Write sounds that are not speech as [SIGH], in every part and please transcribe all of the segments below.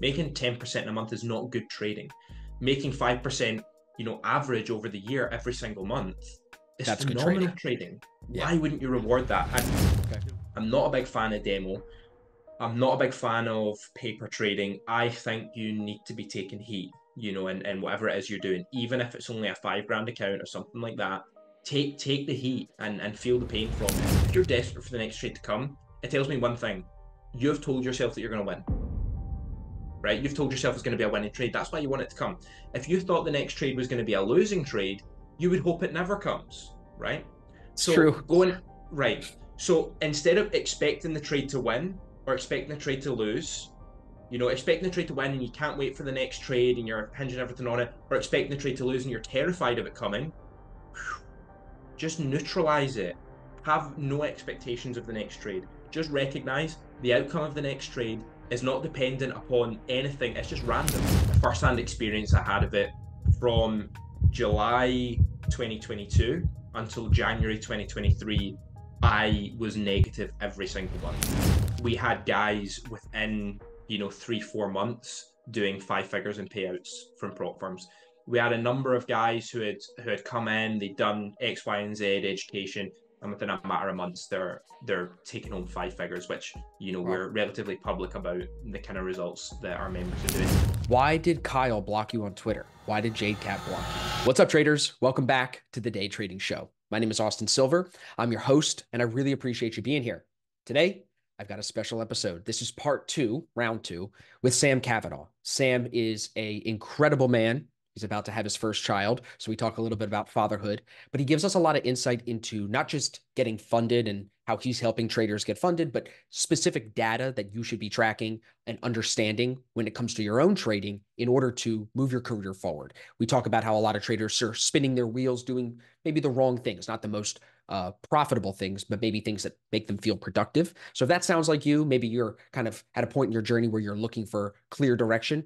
Making 10% in a month is not good trading. Making 5%, you know, average over the year every single month is That's phenomenal trading. trading. Why wouldn't you reward that? I'm, Okay. I'm not a big fan of demo. I'm not a big fan of paper trading. I think you need to be taking heat, you know, and, and whatever it is you're doing, even if it's only a five grand account or something like that, take take the heat and, and feel the pain from it. If you're desperate for the next trade to come, it tells me one thing. You've told yourself that you're gonna win. Right? You've told yourself it's gonna be a winning trade. That's why you want it to come. If you thought the next trade was gonna be a losing trade, you would hope it never comes, right? So true. going right. So instead of expecting the trade to win or expecting the trade to lose, you know, expecting the trade to win and you can't wait for the next trade and you're hinging everything on it, or expecting the trade to lose and you're terrified of it coming, just neutralize it. Have no expectations of the next trade. Just recognize the outcome of the next trade is not dependent upon anything. It's just random. The first-hand experience I had of it from July 2022 until January 2023, I was negative every single month. We had guys within, you know, three, four months doing five figures in payouts from prop firms. We had a number of guys who had who had come in, they'd done X, Y, and Z education, and within a matter of months they're they're taking home five figures, which you know Wow. we're relatively public about the kind of results that our members are doing. Why did Kyle block you on Twitter? Why did Jade Cap block you? What's up, traders? Welcome back to the Day Trading Show. My name is Austin Silver. I'm your host, and I really appreciate you being here. Today, I've got a special episode. This is part two, round two, with Sam Kavanagh. Sam is a incredible man. He's about to have his first child. So we talk a little bit about fatherhood, but he gives us a lot of insight into not just getting funded and how he's helping traders get funded, but specific data that you should be tracking and understanding when it comes to your own trading in order to move your career forward. We talk about how a lot of traders are spinning their wheels, doing maybe the wrong things, not the most uh, profitable things, but maybe things that make them feel productive. So if that sounds like you, maybe you're kind of at a point in your journey where you're looking for clear direction.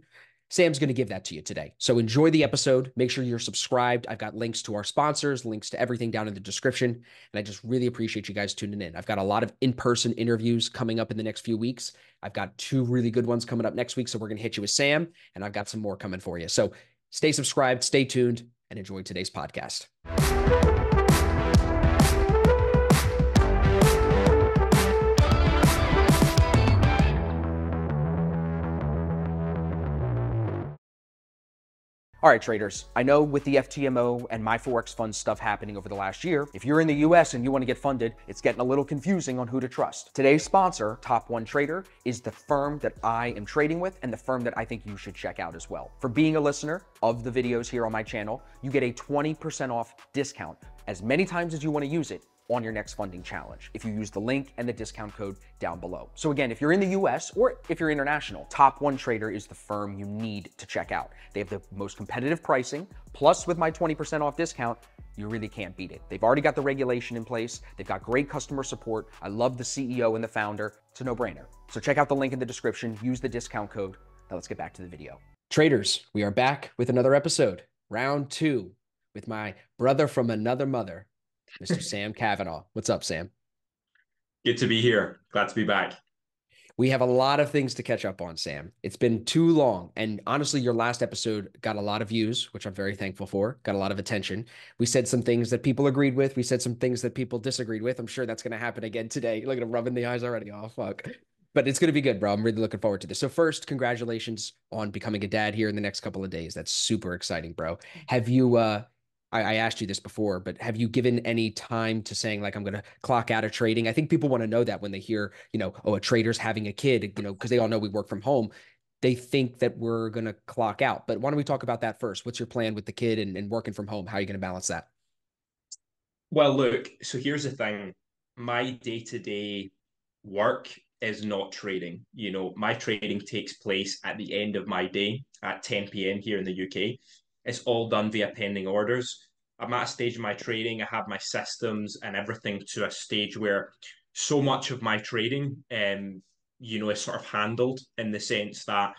Sam's going to give that to you today. So enjoy the episode. Make sure you're subscribed. I've got links to our sponsors, links to everything down in the description. And I just really appreciate you guys tuning in. I've got a lot of in person interviews coming up in the next few weeks. I've got two really good ones coming up next week. So we're going to hit you with Sam, and I've got some more coming for you. So stay subscribed, stay tuned, and enjoy today's podcast. All right, traders. I know with the FTMO and my Forex Fund stuff happening over the last year, if you're in the US and you want to get funded, it's getting a little confusing on who to trust. Today's sponsor, Top One Trader, is the firm that I am trading with and the firm that I think you should check out as well. For being a listener of the videos here on my channel, you get a 20% off discount as many times as you want to use it on your next funding challenge if you use the link and the discount code down below. So again, if you're in the US or if you're international, Top One Trader is the firm you need to check out. They have the most competitive pricing, plus with my 20% off discount, you really can't beat it. They've already got the regulation in place. They've got great customer support. I love the CEO and the founder. It's a no-brainer. So check out the link in the description, use the discount code. Now let's get back to the video. Traders, we are back with another episode, round 2 with my brother from another mother, Mr. Sam Kavanagh. What's up, Sam? Good to be here. Glad to be back. We have a lot of things to catch up on, Sam. It's been too long. And honestly, your last episode got a lot of views, which I'm very thankful for, got a lot of attention. We said some things that people agreed with. We said some things that people disagreed with. I'm sure that's going to happen again today. Look at him rubbing the eyes already. Oh, fuck. But it's going to be good, bro. I'm really looking forward to this. So, first, congratulations on becoming a dad here in the next couple of days. That's super exciting, bro. Have you, uh, I, I asked you this before, but have you given any time to saying like I'm going to clock out of trading? I think people want to know that when they hear, you know, oh, a trader's having a kid, you know, because they all know we work from home. They think that we're going to clock out. But why don't we talk about that first? What's your plan with the kid and, and working from home? How are you going to balance that? Well, look, so here's the thing. My day-to-day work is not trading. You know, my trading takes place at the end of my day at 10 p.m. here in the UK. It's all done via pending orders. I'm at a stage in my trading. I have my systems and everything to a stage where so much of my trading, um, you know, is sort of handled in the sense that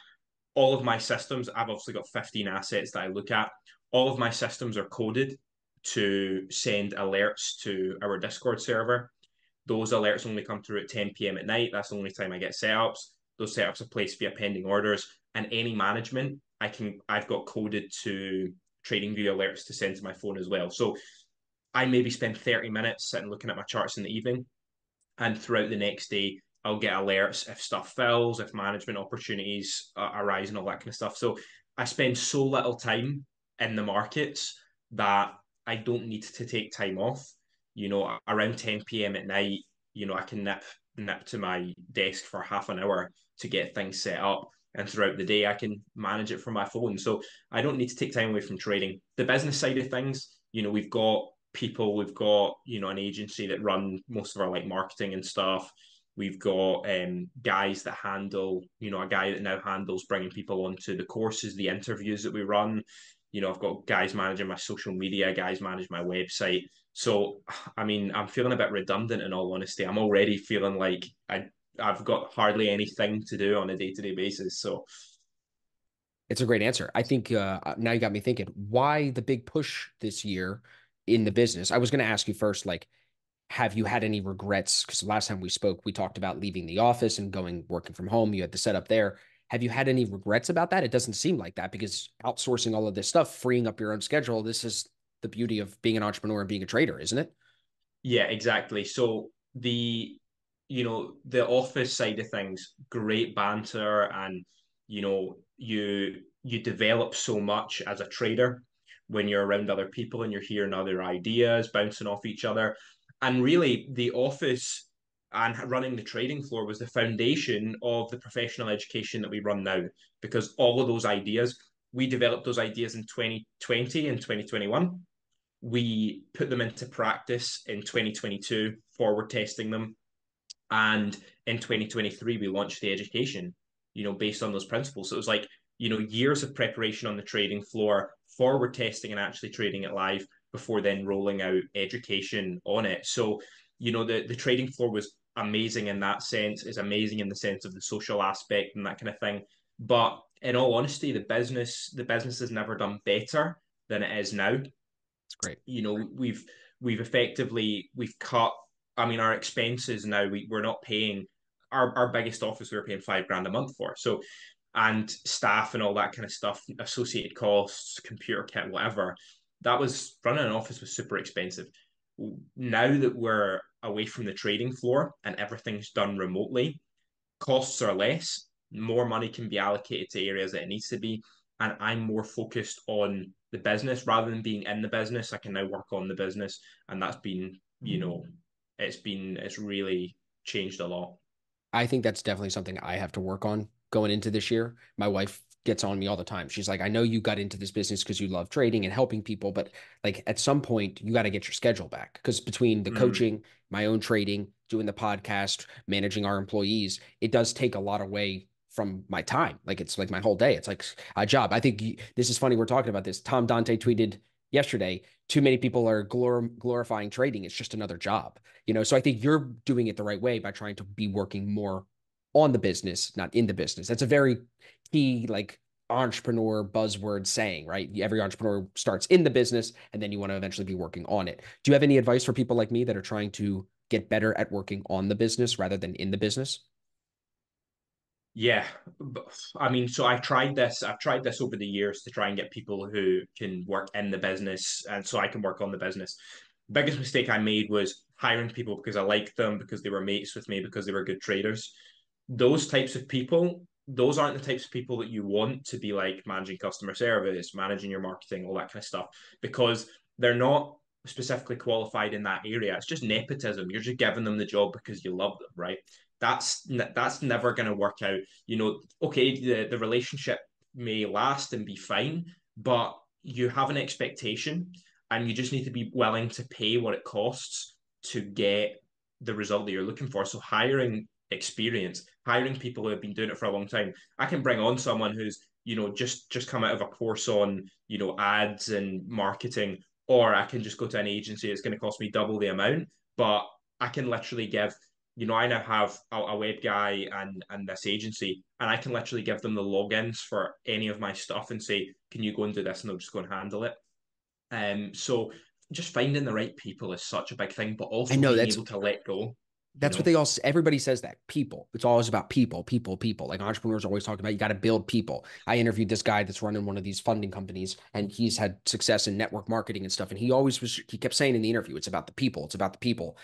all of my systems, I've obviously got 15 assets that I look at. All of my systems are coded to send alerts to our Discord server. Those alerts only come through at 10 p.m. at night. That's the only time I get setups. those setups in place via pending orders, and any management I can I've got coded to TradingView alerts to send to my phone as well. So I maybe spend 30 minutes sitting looking at my charts in the evening, and throughout the next day, I'll get alerts if stuff fills, if management opportunities arise, and all that kind of stuff. So I spend so little time in the markets that I don't need to take time off. You know, around 10 p.m. at night, you know, I can nip nip to my desk for half an hour to get things set up. And throughout the day, I can manage it from my phone. So I don't need to take time away from trading. The business side of things, you know, we've got people, we've got, you know, an agency that run most of our like marketing and stuff. We've got um, guys that handle, you know, a guy that now handles bringing people onto the courses, the interviews that we run. You know, I've got guys managing my social media, guys manage my website. So, I mean, I'm feeling a bit redundant in all honesty. I'm already feeling like I, I've got hardly anything to do on a day to day basis. So, it's a great answer. I think uh, now you got me thinking why the big push this year in the business. I was going to ask you first, like, have you had any regrets? Because last time we spoke, we talked about leaving the office and going working from home. You had the setup there. Have you had any regrets about that? It doesn't seem like that because outsourcing all of this stuff, freeing up your own schedule, this is the beauty of being an entrepreneur and being a trader, isn't it? Yeah, exactly. So the you know the office side of things, great banter, and you know you you develop so much as a trader when you're around other people and you're hearing other ideas bouncing off each other. And really, the office and running the trading floor was the foundation of the professional education that we run now because all of those ideas we developed those ideas in 2020 and 2021 we put them into practice in 2022 forward testing them and in 2023 we launched the education you know based on those principles so it was like you know years of preparation on the trading floor forward testing and actually trading it live before then rolling out education on it so you know the the trading floor was amazing in that sense is amazing in the sense of the social aspect and that kind of thing but in all honesty the business the business has never done better than it is now it's great. You know, we've we've effectively we've cut. I mean, our expenses now we we're not paying our our biggest office. We were paying five grand a month for so. And staff and all that kind of stuff, associated costs, computer kit, whatever. That was running an office was super expensive. Now that we're away from the trading floor and everything's done remotely, costs are less. More money can be allocated to areas that it needs to be, and I'm more focused on the business rather than being in the business. I can now work on the business, and that's been, you mm-hmm. know, it's been it's really changed a lot. I think that's definitely something I have to work on going into this year. My wife gets on me all the time. She's like, I know you got into this business because you love trading and helping people, but like at some point you got to get your schedule back because between the mm. coaching, my own trading, doing the podcast, managing our employees, it does take a lot away from my time. Like it's like my whole day. It's like a job. I think this is funny. We're talking about this. Tom Dante tweeted yesterday. Too many people are glor- glorifying trading. It's just another job, you know. So I think you're doing it the right way by trying to be working more on the business, not in the business. That's a very key like entrepreneur buzzword saying, right? Every entrepreneur starts in the business and then you want to eventually be working on it. Do you have any advice for people like me that are trying to get better at working on the business rather than in the business? Yeah, I mean, so I've tried this. I've tried this over the years to try and get people who can work in the business, and so I can work on the business. Biggest mistake I made was hiring people because I liked them, because they were mates with me, because they were good traders. Those types of people, those aren't the types of people that you want to be like managing customer service, managing your marketing, all that kind of stuff, because they're not specifically qualified in that area. It's just nepotism. You're just giving them the job because you love them, right? That's that's never going to work out. You know, okay, the, the relationship may last and be fine, but you have an expectation and you just need to be willing to pay what it costs to get the result that you're looking for. So hiring experience, hiring people who have been doing it for a long time. I can bring on someone who's, you know, just just come out of a course on, you know, ads and marketing, or I can just go to an agency. It's going to cost me double the amount, but I can literally give you know, I now have a, a, web guy and and this agency, and I can literally give them the logins for any of my stuff and say, "Can you go and do this?" and they'll just go and handle it. Um, so just finding the right people is such a big thing, but also I know being that's, able to let go. That's know? what they all. Say, everybody says that people. It's always about people, people, people. Like entrepreneurs always talk about. You got to build people. I interviewed this guy that's running one of these funding companies, and he's had success in network marketing and stuff. And he always was. He kept saying in the interview, "It's about the people. It's about the people."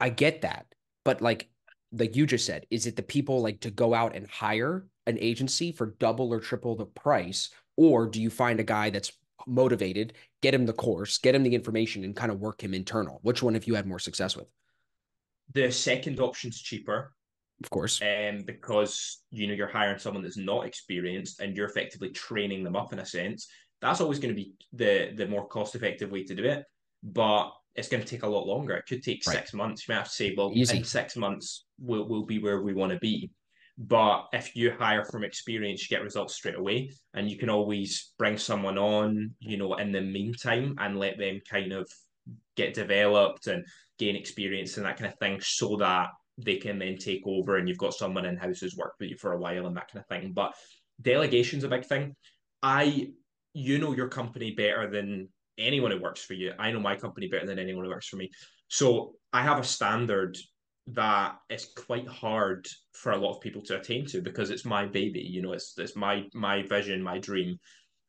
I get that, but like, like you just said, is it the people like to go out and hire an agency for double or triple the price, or do you find a guy that's motivated, get him the course, get him the information, and kind of work him internal? Which one have you had more success with? The second option's cheaper. Of course. Um, because you know you're hiring someone that's not experienced and you're effectively training them up in a sense. That's always going to be the the more cost effective way to do it. But it's going to take a lot longer. It could take right. six months. You might have to say, well, Easy. in six months we'll, we'll be where we want to be. But if you hire from experience, you get results straight away, and you can always bring someone on, you know, in the meantime, and let them kind of get developed and gain experience and that kind of thing, so that they can then take over, and you've got someone in house who's worked with you for a while and that kind of thing. But delegation's a big thing. I, you know, your company better than anyone who works for you. I know my company better than anyone who works for me. So I have a standard that it's quite hard for a lot of people to attain to because it's my baby you know it's it's my my vision my dream.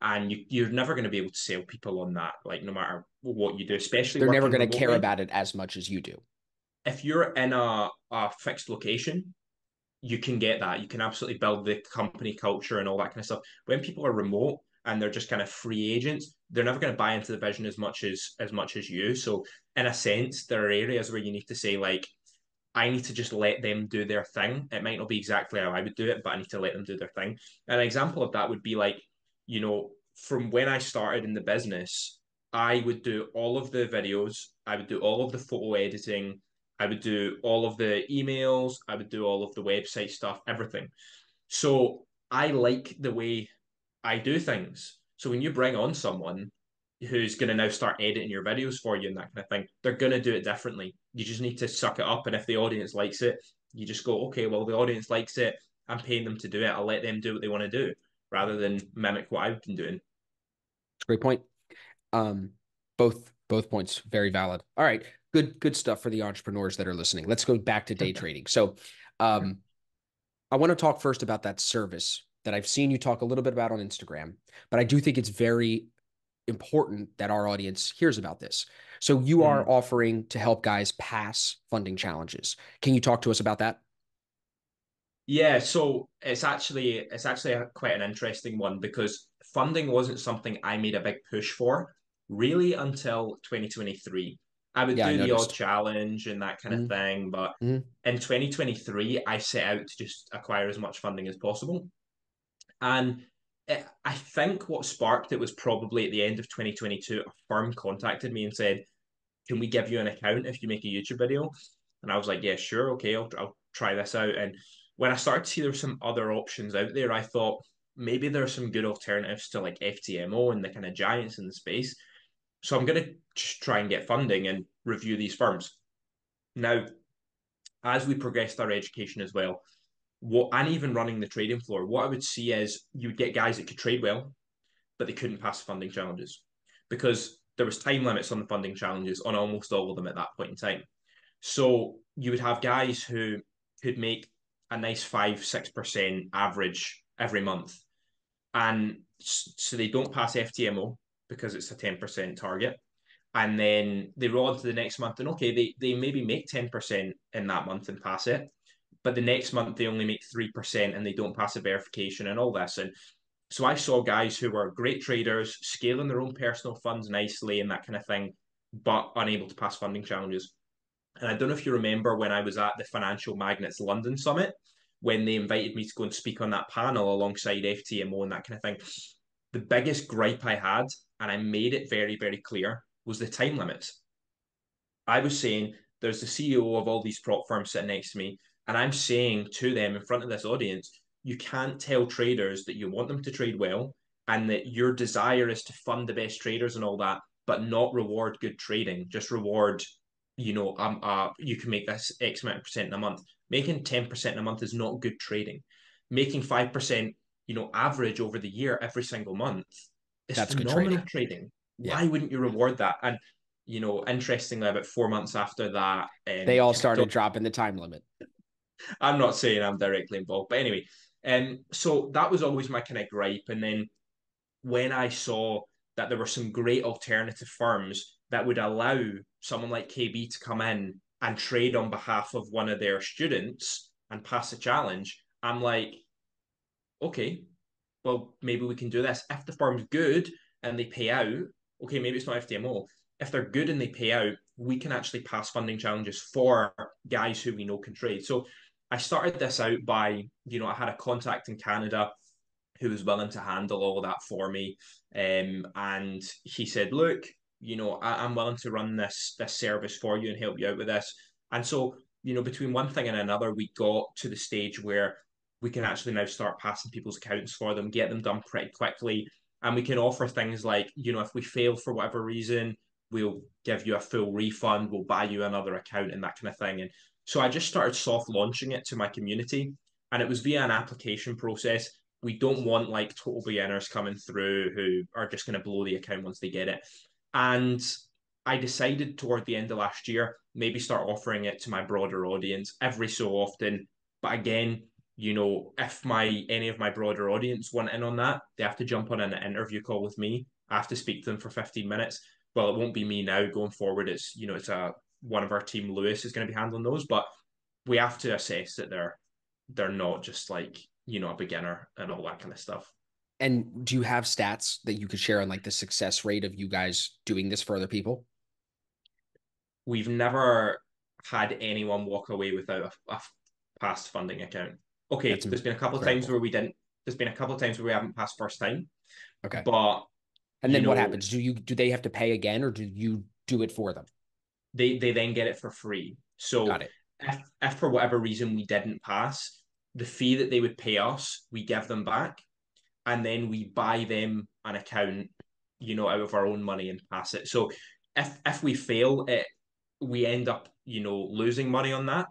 And you, you're never going to be able to sell people on that like no matter what you do especially they're never going to care about it as much as you do. If you're in a, a fixed location you can get that. You can absolutely build the company culture and all that kind of stuff. When people are remote and they're just kind of free agents they're never going to buy into the vision as much as as much as you so in a sense there are areas where you need to say like I need to just let them do their thing. It might not be exactly how I would do it, but I need to let them do their thing. An example of that would be like, you know, from when I started in the business, I would do all of the videos, I would do all of the photo editing, I would do all of the emails, I would do all of the website stuff, everything. So I like the way I do things. So when you bring on someone, who's going to now start editing your videos for you and that kind of thing, they're going to do it differently. You just need to suck it up. And if the audience likes it, you just go, okay, well, the audience likes it. I'm paying them to do it. I'll let them do what they want to do rather than mimic what I've been doing. Great point. Um, both both points very valid. All right, good good stuff for the entrepreneurs that are listening. Let's go back to day trading. So, um, I want to talk first about that service that I've seen you talk a little bit about on Instagram, but I do think it's very important that our audience hears about this. So you are offering to help guys pass funding challenges. Can you talk to us about that? Yeah, so it's actually it's actually a, quite an interesting one because funding wasn't something I made a big push for really until 2023. I would yeah, do I the odd challenge and that kind mm. of thing, but mm. in 2023 I set out to just acquire as much funding as possible. And it, I think what sparked it was probably at the end of 2022, a firm contacted me and said, Can we give you an account if you make a YouTube video? And I was like, Yeah, sure, okay, I'll, I'll try this out. And when I started to see there were some other options out there, I thought maybe there are some good alternatives to like FTMO and the kind of giants in the space. So I'm going to try and get funding and review these firms. Now, as we progressed our education as well, what and even running the trading floor, what I would see is you would get guys that could trade well, but they couldn't pass funding challenges because there was time limits on the funding challenges on almost all of them at that point in time. So you would have guys who could make a nice five, six percent average every month. And so they don't pass FTMO because it's a 10% target. And then they roll on to the next month and okay, they, they maybe make 10% in that month and pass it but the next month they only make 3% and they don't pass a verification and all this. And so I saw guys who were great traders, scaling their own personal funds nicely and that kind of thing, but unable to pass funding challenges. And I don't know if you remember when I was at the Finance Magnates London Summit, when they invited me to go and speak on that panel alongside FTMO and that kind of thing. The biggest gripe I had, and I made it very, very clear, was the time limits. I was saying there's the CEO of all these prop firms sitting next to me. And I'm saying to them in front of this audience, you can't tell traders that you want them to trade well and that your desire is to fund the best traders and all that, but not reward good trading. Just reward, you know, um, uh, you can make this X amount of percent in a month. Making 10% in a month is not good trading. Making 5%, you know, average over the year every single month is That's phenomenal trading. Yeah. Why wouldn't you reward that? And you know, interestingly, about four months after that, um, they all started dropping the time limit. I'm not saying I'm directly involved, but anyway, and um, so that was always my kind of gripe. And then when I saw that there were some great alternative firms that would allow someone like KB to come in and trade on behalf of one of their students and pass a challenge, I'm like, okay, well, maybe we can do this. If the firm's good and they pay out, okay, maybe it's not FTMO. If they're good and they pay out, we can actually pass funding challenges for guys who we know can trade. So I started this out by, you know, I had a contact in Canada who was willing to handle all that for me. Um, and he said, look, you know, I, am willing to run this this service for you and help you out with this. And so, you know, between one thing and another, we got to the stage where we can actually now start passing people's accounts for them, get them done pretty quickly. And we can offer things like, you know, if we fail for whatever reason, we'll give you a full refund, we'll buy you another account and that kind of thing. And so I just started soft launching it to my community. And it was via an application process we don't want like total beginners coming through who are just going to blow the account once they get it. And I decided toward the end of last year, maybe start offering it to my broader audience every so often. But again, you know, if my any of my broader audience want in on that, they have to jump on an interview call with me. I have to speak to them for 15 minutes. Well, it won't be me now going forward. It's you know, it's a one of our team, Lewis, is going to be handling those, but we have to assess that they're they're not just like you know a beginner and all that kind of stuff. And do you have stats that you could share on like the success rate of you guys doing this for other people? We've never had anyone walk away without a, a past funding account. Okay That's there's been a couple of times where we didn't there's been a couple of times where we haven't passed first time. Okay. But and then know, what happens? Do you do they have to pay again or do you do it for them they they then get it for free so if, if for whatever reason we didn't pass the fee that they would pay us, we give them back, and then we buy them an account, you know, out of our own money and pass it. So if if we fail, it we end up, you know, losing money on that,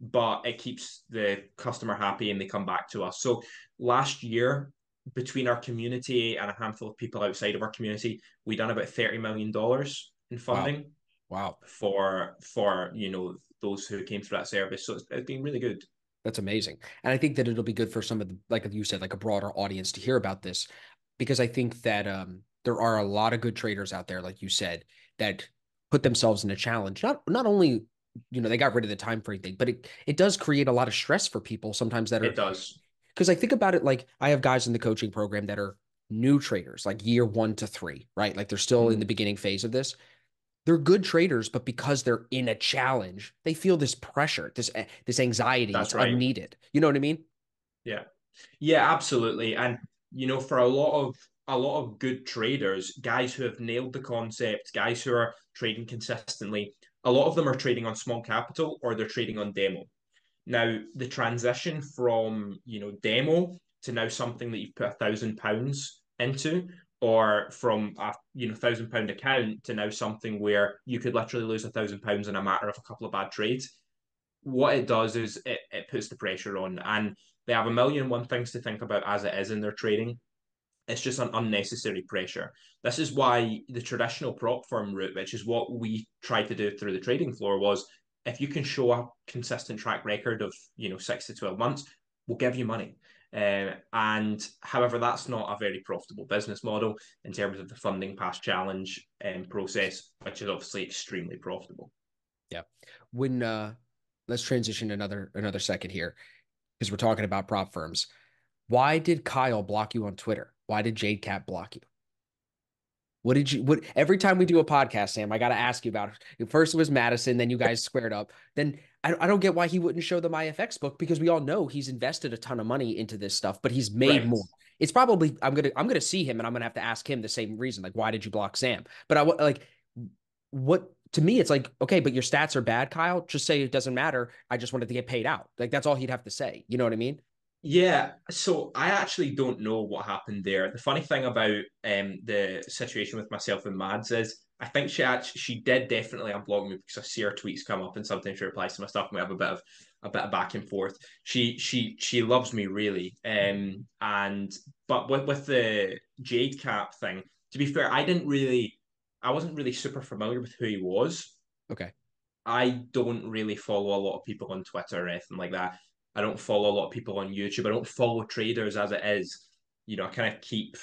but it keeps the customer happy and they come back to us. So last year, between our community and a handful of people outside of our community, we done about thirty million dollars in funding. Wow. Wow. For for you know those who came through that service, so it's, it's been really good. That's amazing. And I think that it'll be good for some of the, like you said, like a broader audience to hear about this, because I think that um, there are a lot of good traders out there, like you said, that put themselves in a challenge. Not not only you know they got rid of the time frame thing, but it it does create a lot of stress for people sometimes that are. It does because I think about it like I have guys in the coaching program that are new traders, like year one to three, right? Like they're still mm-hmm. in the beginning phase of this they're good traders, but because they're in a challenge, they feel this pressure, this eh, this anxiety. That's right. unneeded. You know what I mean? Yeah, yeah, absolutely. And you know, for a lot of a lot of good traders, guys who have nailed the concept, guys who are trading consistently, a lot of them are trading on small capital or they're trading on demo. Now, the transition from you know demo to now something that you've put a thousand pounds into or from a you know thousand pound account to now something where you could literally lose a thousand pounds in a matter of a couple of bad trades. What it does is it, it puts the pressure on and they have a million one things to think about as it is in their trading. It's just an unnecessary pressure. This is why the traditional prop firm route which is what we tried to do through the trading floor was if you can show a consistent track record of you know six to 12 months we'll give you money uh, and however, that's not a very profitable business model in terms of the funding pass challenge um, process, which is obviously extremely profitable. Yeah. When uh, let's transition another another second here because we're talking about prop firms. Why did Kyle block you on Twitter? Why did Jade Cap block you? What did you what every time we do a podcast, Sam, I gotta ask you about it. First it was Madison, then you guys squared up. Then I, I don't get why he wouldn't show them IFX book because we all know he's invested a ton of money into this stuff, but he's made right. more. It's probably I'm gonna I'm gonna see him and I'm gonna have to ask him the same reason. Like, why did you block Sam? But I like what to me, it's like, okay, but your stats are bad, Kyle. Just say it doesn't matter. I just wanted to get paid out. Like that's all he'd have to say. You know what I mean? Yeah, so I actually don't know what happened there. The funny thing about um, the situation with myself and Mads is I think she actually she did definitely unblock me because I see her tweets come up and sometimes she replies to my stuff and we have a bit of a bit of back and forth. She she she loves me really. Um and but with with the Jade Cap thing, to be fair, I didn't really I wasn't really super familiar with who he was. Okay. I don't really follow a lot of people on Twitter or anything like that. I don't follow a lot of people on YouTube. I don't follow traders as it is. You know, I kind of keep,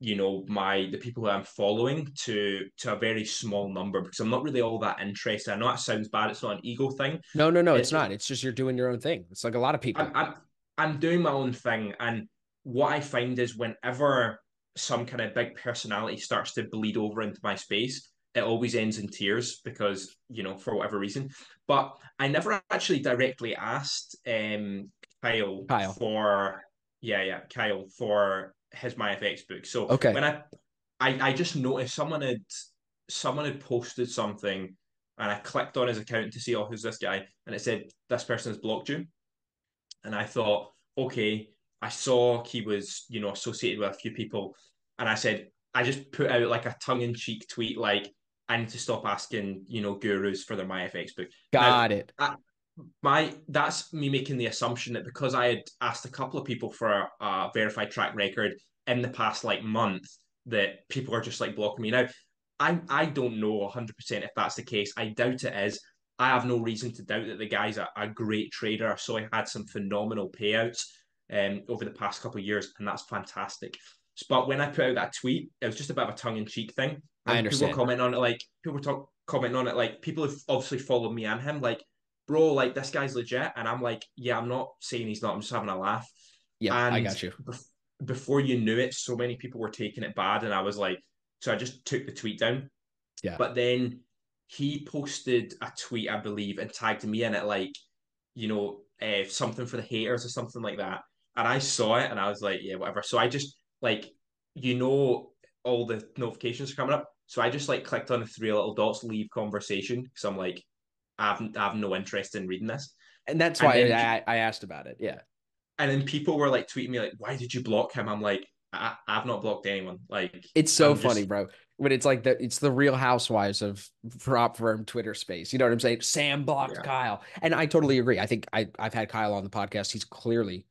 you know, my the people who I'm following to to a very small number because I'm not really all that interested. I know that sounds bad. It's not an ego thing. No, no, no, it's, it's not. It's just you're doing your own thing. It's like a lot of people. I'm, I'm I'm doing my own thing, and what I find is whenever some kind of big personality starts to bleed over into my space, it always ends in tears because you know for whatever reason. But I never actually directly asked um, Kyle, Kyle for yeah yeah Kyle for his MyFX book. So okay. when I, I I just noticed someone had someone had posted something and I clicked on his account to see oh who's this guy and it said this person has blocked you and I thought okay I saw he was you know associated with a few people and I said I just put out like a tongue in cheek tweet like I need to stop asking, you know, gurus for their MyFX book. Got now, it. I, my that's me making the assumption that because I had asked a couple of people for a, a verified track record in the past like month, that people are just like blocking me now. I I don't know 100% if that's the case. I doubt it is. I have no reason to doubt that the guy's a, a great trader. So he had some phenomenal payouts um, over the past couple of years, and that's fantastic. But when I put out that tweet, it was just a bit of a tongue in cheek thing. I understand. People comment on it like people talk, commenting on it like people have obviously followed me and him like, bro, like this guy's legit, and I'm like, yeah, I'm not saying he's not. I'm just having a laugh. Yeah, and I got you. before you knew it, so many people were taking it bad, and I was like, so I just took the tweet down. Yeah. But then he posted a tweet, I believe, and tagged me in it like, you know, uh, something for the haters or something like that. And I saw it, and I was like, yeah, whatever. So I just like, you know, all the notifications are coming up. So I just like clicked on the three little dots, leave conversation, because I'm like, I have, I have no interest in reading this. And that's why and I, I asked about it. Yeah. And then people were like tweeting me like, why did you block him? I'm like, I, have not blocked anyone. Like it's so I'm funny, just... bro. But it's like the it's the real housewives of prop firm Twitter space. You know what I'm saying? Sam blocked yeah. Kyle. And I totally agree. I think I, I've had Kyle on the podcast. He's clearly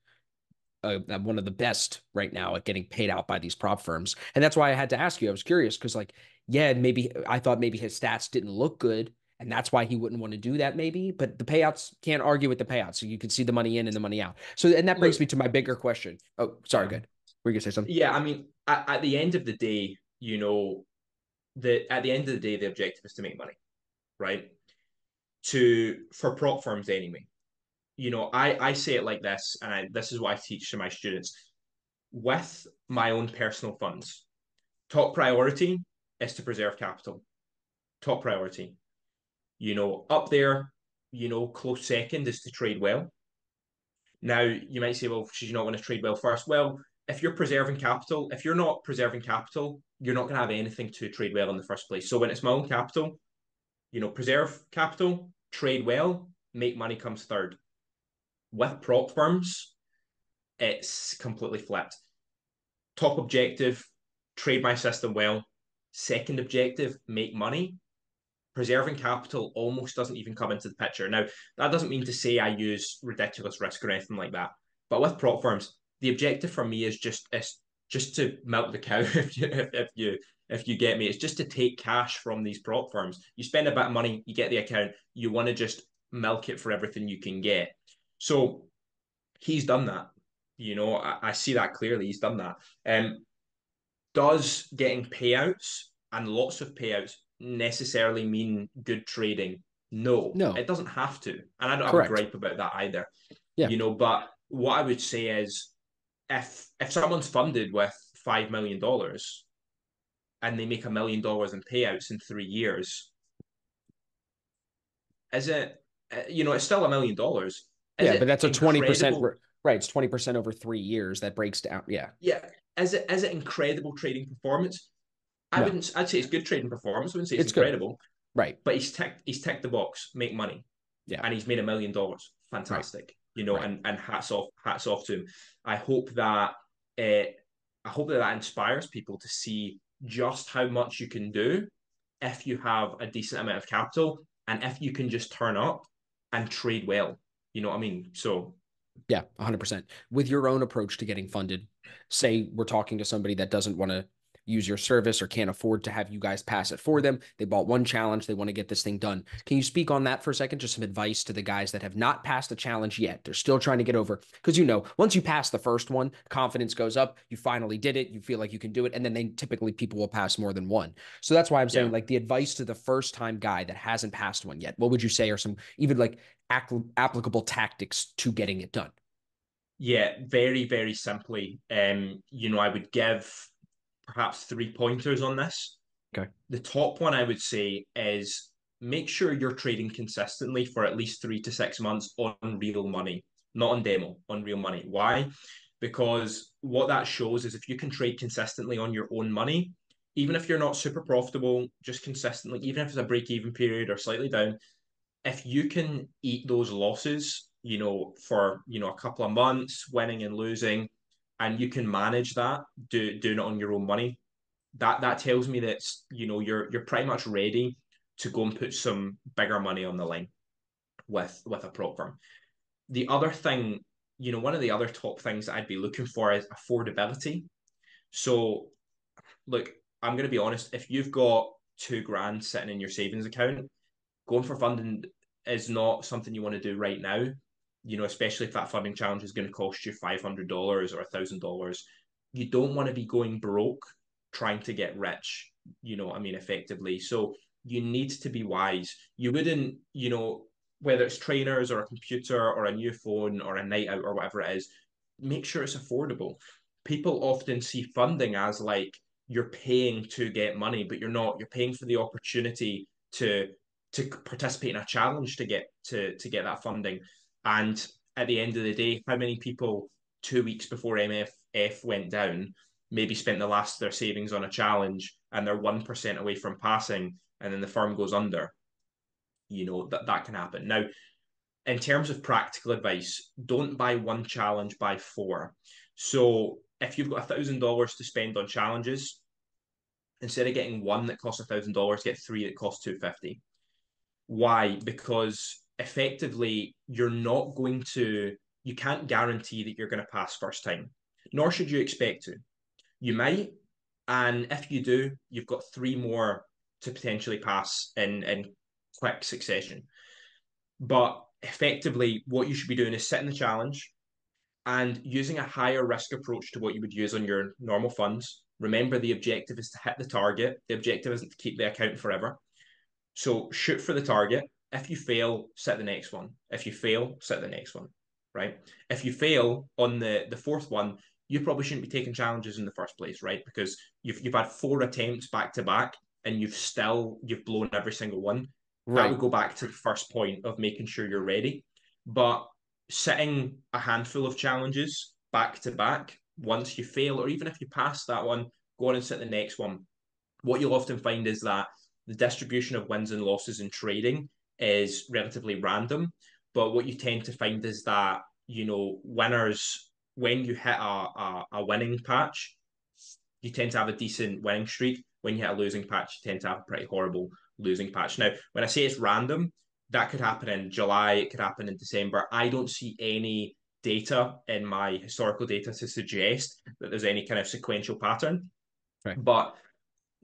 uh, one of the best right now at getting paid out by these prop firms. And that's why I had to ask you. I was curious because, like, yeah, maybe I thought maybe his stats didn't look good. And that's why he wouldn't want to do that, maybe. But the payouts can't argue with the payouts. So you can see the money in and the money out. So, and that brings me to my bigger question. Oh, sorry, good. Were you going to say something? Yeah. I mean, at, at the end of the day, you know, the at the end of the day, the objective is to make money, right? To for prop firms anyway you know, I, I say it like this, and I, this is what I teach to my students. With my own personal funds, top priority is to preserve capital. Top priority. You know, up there, you know, close second is to trade well. Now, you might say, well, she's not going to trade well first. Well, if you're preserving capital, if you're not preserving capital, you're not going to have anything to trade well in the first place. So when it's my own capital, you know, preserve capital, trade well, make money comes third with prop firms, it's completely flipped. Top objective, trade my system well. Second objective, make money. Preserving capital almost doesn't even come into the picture. Now, that doesn't mean to say I use ridiculous risk or anything like that. But with prop firms, the objective for me is just is just to milk the cow [LAUGHS] if you if, if you if you get me. It's just to take cash from these prop firms. You spend a bit of money, you get the account, you want to just milk it for everything you can get. So he's done that. You know, I, I see that clearly. He's done that. Um, does getting payouts and lots of payouts necessarily mean good trading? No, no, it doesn't have to. And I don't Correct. have a gripe about that either. Yeah. You know, but what I would say is if if someone's funded with five million dollars and they make a million dollars in payouts in three years, is it uh, you know, it's still a million dollars. Yeah, but that's a twenty percent. Right, it's twenty percent over three years. That breaks down. Yeah, yeah. Is it is it incredible trading performance? I no. wouldn't. I'd say it's good trading performance. I wouldn't say it's, it's incredible. Good. Right, but he's ticked. He's ticked the box. Make money. Yeah, and he's made a million dollars. Fantastic. Right. You know, right. and and hats off, hats off to him. I hope that. Uh, I hope that that inspires people to see just how much you can do if you have a decent amount of capital and if you can just turn up and trade well. You know what I mean? So yeah, 100%. With your own approach to getting funded, say we're talking to somebody that doesn't want to use your service or can't afford to have you guys pass it for them. They bought one challenge, they want to get this thing done. Can you speak on that for a second? Just some advice to the guys that have not passed a challenge yet. They're still trying to get over because you know, once you pass the first one, confidence goes up. You finally did it, you feel like you can do it, and then they typically people will pass more than one. So that's why I'm saying yeah. like the advice to the first time guy that hasn't passed one yet. What would you say are some even like applicable tactics to getting it done? Yeah, very, very simply. Um, you know, I would give perhaps three pointers on this. Okay. The top one I would say is make sure you're trading consistently for at least three to six months on real money, not on demo, on real money. Why? Because what that shows is if you can trade consistently on your own money, even if you're not super profitable, just consistently, even if it's a break even period or slightly down, if you can eat those losses you know, for you know a couple of months, winning and losing, and you can manage that, do doing it on your own money. That that tells me that you know you're you're pretty much ready to go and put some bigger money on the line with with a prop firm. The other thing, you know, one of the other top things that I'd be looking for is affordability. So, look, I'm going to be honest. If you've got two grand sitting in your savings account, going for funding is not something you want to do right now you know, especially if that funding challenge is going to cost you $500 or $1,000, you don't want to be going broke trying to get rich, you know, I mean, effectively. So you need to be wise. You wouldn't, you know, whether it's trainers or a computer or a new phone or a night out or whatever it is, make sure it's affordable. People often see funding as like you're paying to get money, but you're not. You're paying for the opportunity to to participate in a challenge to get to to get that funding. And at the end of the day, how many people two weeks before MFF went down maybe spent the last of their savings on a challenge and they're 1% away from passing and then the firm goes under? You know, that, that can happen. Now, in terms of practical advice, don't buy one challenge, buy four. So if you've got a thousand dollars to spend on challenges, instead of getting one that costs a thousand dollars, get three that cost two fifty. Why? Because effectively you're not going to you can't guarantee that you're going to pass first time nor should you expect to. You might and if you do you've got three more to potentially pass in in quick succession. But effectively what you should be doing is setting the challenge and using a higher risk approach to what you would use on your normal funds. Remember the objective is to hit the target. The objective isn't to keep the account forever. So shoot for the target if you fail, set the next one. If you fail, set the next one. Right. If you fail on the the fourth one, you probably shouldn't be taking challenges in the first place, right? Because you've you've had four attempts back to back and you've still you've blown every single one. Right. That would go back to the first point of making sure you're ready. But setting a handful of challenges back to back, once you fail, or even if you pass that one, go on and set the next one. What you'll often find is that the distribution of wins and losses in trading is relatively random. But what you tend to find is that, you know, winners, when you hit a, a, a winning patch, you tend to have a decent winning streak. When you hit a losing patch, you tend to have a pretty horrible losing patch. Now, when I say it's random, that could happen in July, it could happen in December. I don't see any data in my historical data to suggest that there's any kind of sequential pattern. Right. But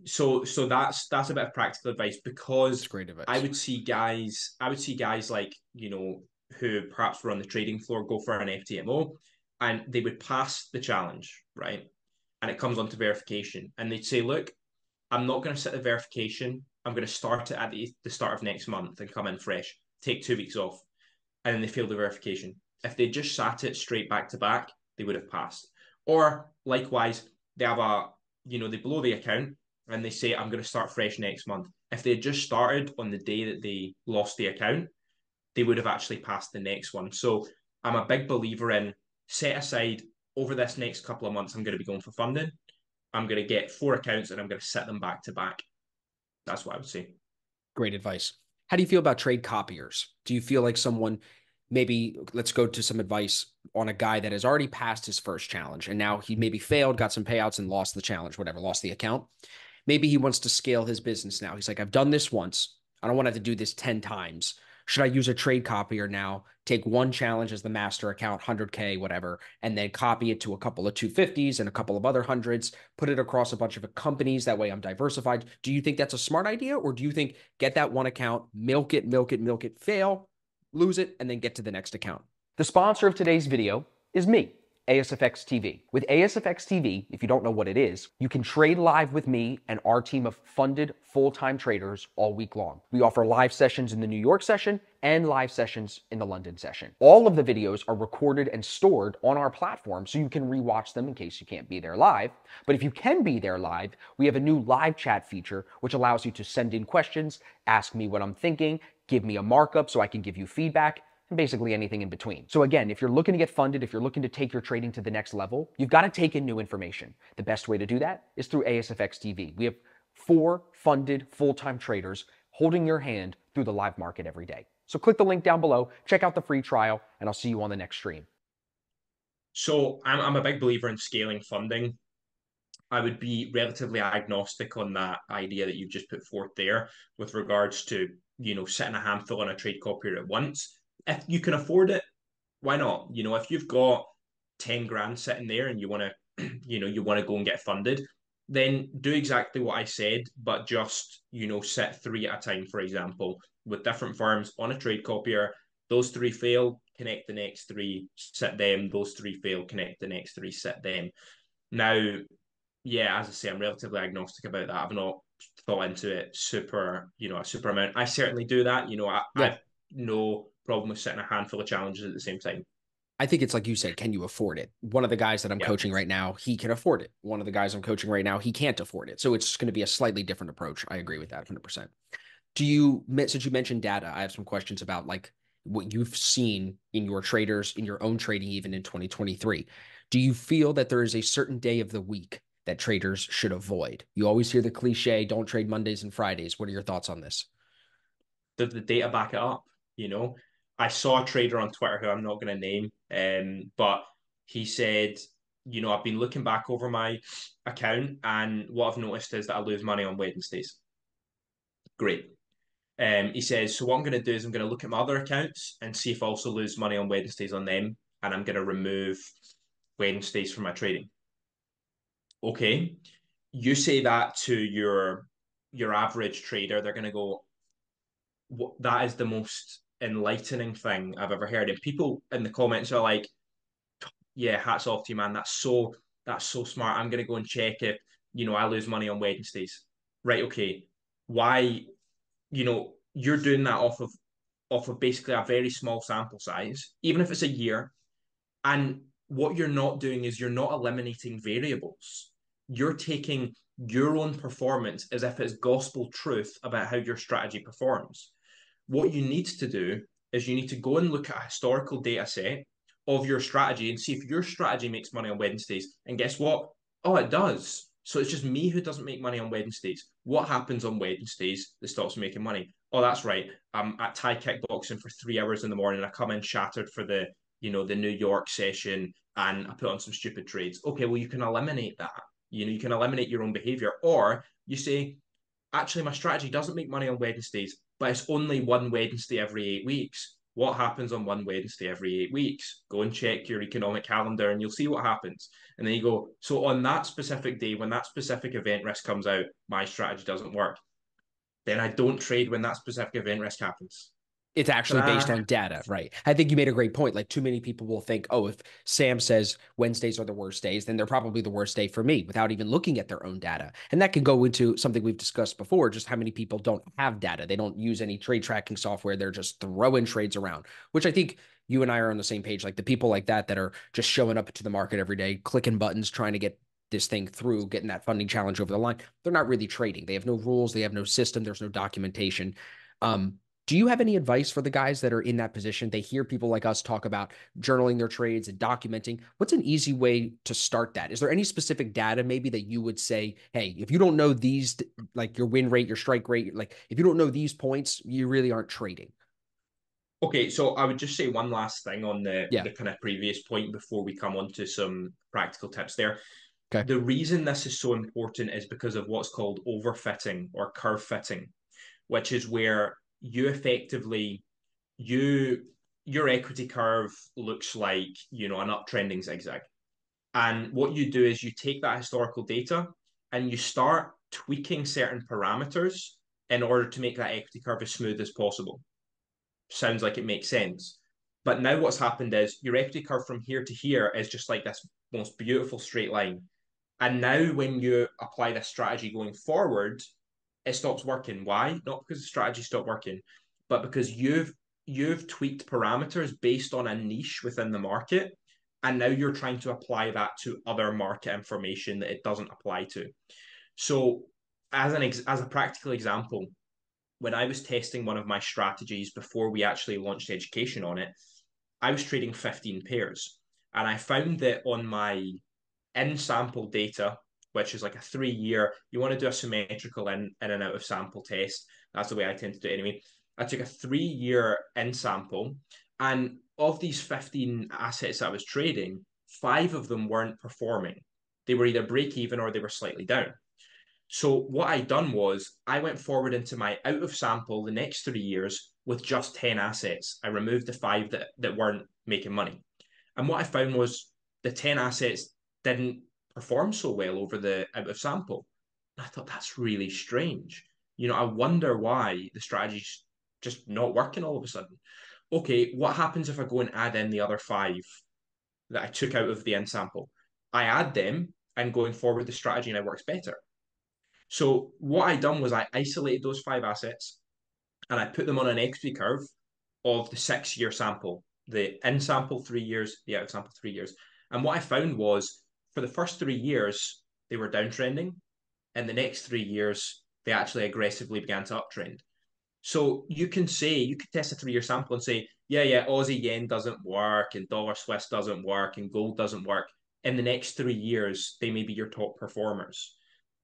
so so that's that's a bit of practical advice because great advice. I would see guys I would see guys like you know who perhaps were on the trading floor go for an FTMO and they would pass the challenge right? And it comes on to verification and they'd say look I'm not going to set the verification. I'm going to start it at the, the start of next month and come in fresh. Take two weeks off. And then they fail the verification. If they just sat it straight back to back they would have passed. Or likewise they have a you know they blow the account and they say, I'm going to start fresh next month. If they had just started on the day that they lost the account, they would have actually passed the next one. So I'm a big believer in set aside over this next couple of months, I'm going to be going for funding. I'm going to get four accounts and I'm going to set them back to back. That's what I would say. Great advice. How do you feel about trade copiers? Do you feel like someone maybe let's go to some advice on a guy that has already passed his first challenge and now he maybe failed, got some payouts and lost the challenge, whatever, lost the account maybe he wants to scale his business now. He's like, I've done this once. I don't want to have to do this 10 times. Should I use a trade copier now? Take one challenge as the master account, 100K, whatever, and then copy it to a couple of 250s and a couple of other hundreds, put it across a bunch of companies. That way I'm diversified. Do you think that's a smart idea? Or do you think get that one account, milk it, milk it, milk it, fail, lose it, and then get to the next account? The sponsor of today's video is me. ASFX TV. With ASFX TV, if you don't know what it is, you can trade live with me and our team of funded full-time traders all week long. We offer live sessions in the New York session and live sessions in the London session. All of the videos are recorded and stored on our platform so you can rewatch them in case you can't be there live. But if you can be there live, we have a new live chat feature which allows you to send in questions, ask me what I'm thinking, give me a markup so I can give you feedback, and basically anything in between. So again, if you're looking to get funded, if you're looking to take your trading to the next level, you've got to take in new information. The best way to do that is through ASFX TV. We have four funded full-time traders holding your hand through the live market every day. So click the link down below, check out the free trial, and I'll see you on the next stream. So I'm, I'm a big believer in scaling funding. I would be relatively agnostic on that idea that you've just put forth there with regards to, you know, setting a handful on a trade copier at once if you can afford it, why not? You know, if you've got 10 grand sitting there and you want [CLEARS THROAT] to, you know, you want to go and get funded, then do exactly what I said, but just, you know, set three at a time, for example, with different firms on a trade copier. Those three fail, connect the next three, set them. Those three fail, connect the next three, set them. Now, yeah, as I say, I'm relatively agnostic about that. I've not thought into it super, you know, a super amount. I certainly do that. You know, I, yeah. I know problem with setting a handful of challenges at the same time. I think it's like you said, can you afford it? One of the guys that I'm coaching right now, he can afford it. One of the guys I'm coaching right now, he can't afford it. So it's going to be a slightly different approach. I agree with that 100%. Do you, since you mentioned data, I have some questions about like what you've seen in your traders, in your own trading, even in 2023. Do you feel that there is a certain day of the week that traders should avoid? You always hear the cliche, don't trade Mondays and Fridays. What are your thoughts on this? Does the data back it up? You know, I saw a trader on Twitter who I'm not going to name, um, but he said, you know, I've been looking back over my account, and what I've noticed is that I lose money on Wednesdays. Great. Um, he says, so what I'm going to do is I'm going to look at my other accounts and see if I also lose money on Wednesdays on them, and I'm going to remove Wednesdays from my trading. Okay, you say that to your your average trader, they're going to go, "What? That is the most enlightening thing I've ever heard. And people in the comments are like, "Yeah, hats off to you, man. That's so that's so smart. I'm gonna go and check if you know I lose money on Wednesdays." Right? Okay. Why? You know, you're doing that off of off of basically a very small sample size, even if it's a year. And what you're not doing is you're not eliminating variables. You're taking your own performance as if it's gospel truth about how your strategy performs. What you need to do is you need to go and look at a historical data set of your strategy and see if your strategy makes money on Wednesdays. And guess what? Oh, it does. So it's just me who doesn't make money on Wednesdays. What happens on Wednesdays that stops making money? Oh, that's right. I'm at Thai kickboxing for three hours in the morning. I come in shattered for the, you know, the New York session and I put on some stupid trades. Okay, well, you can eliminate that. You know, you can eliminate your own behavior. Or you say, actually, my strategy doesn't make money on Wednesdays but it's only one Wednesday every eight weeks. What happens on one Wednesday every eight weeks? Go and check your economic calendar and you'll see what happens. And then you go, so on that specific day, when that specific event risk comes out, my strategy doesn't work. Then I don't trade when that specific event risk happens. It's actually based on data, right? I think you made a great point. Like too many people will think, oh, if Sam says Wednesdays are the worst days, then they're probably the worst day for me without even looking at their own data. And that can go into something we've discussed before, just how many people don't have data. They don't use any trade tracking software. They're just throwing trades around, which I think you and I are on the same page. Like the people like that that are just showing up to the market every day, clicking buttons, trying to get this thing through, getting that funding challenge over the line. They're not really trading. They have no rules. They have no system. There's no documentation. Um, do you have any advice for the guys that are in that position? They hear people like us talk about journaling their trades and documenting. What's an easy way to start that? Is there any specific data maybe that you would say, hey, if you don't know these, like your win rate, your strike rate, like if you don't know these points, you really aren't trading? Okay, so I would just say one last thing on the, yeah. the kind of previous point before we come on to some practical tips there. Okay. The reason this is so important is because of what's called overfitting or curve fitting, which is where you effectively you your equity curve looks like you know an uptrending zigzag. And what you do is you take that historical data and you start tweaking certain parameters in order to make that equity curve as smooth as possible. Sounds like it makes sense. But now what's happened is your equity curve from here to here is just like this most beautiful straight line. And now when you apply this strategy going forward it stops working. Why? Not because the strategy stopped working but because you've you've tweaked parameters based on a niche within the market and now you're trying to apply that to other market information that it doesn't apply to. So as an ex- as a practical example when i was testing one of my strategies before we actually launched education on it i was trading 15 pairs and i found that on my in sample data which is like a three year you want to do a symmetrical in in and out of sample test that's the way i tend to do it anyway I took a three year in sample, and of these 15 assets I was trading, five of them weren't performing. They were either break even or they were slightly down. So what I done was I went forward into my out of sample the next three years with just 10 assets. I removed the five that, that weren't making money. And what I found was the 10 assets didn't perform so well over the out of sample. And I thought that's really strange. You know, I wonder why the strategy's just not working all of a sudden. Okay, what happens if I go and add in the other five that I took out of the in sample? I add them and going forward, the strategy now works better. So what I done was I isolated those five assets and I put them on an equity curve of the six year sample, the in sample three years, the out sample three years. And what I found was for the first three years, they were downtrending. And the next three years, they actually aggressively began to uptrend. So you can say, you could test a three year sample and say, yeah, yeah, Aussie yen doesn't work and dollar Swiss doesn't work and gold doesn't work. In the next three years, they may be your top performers.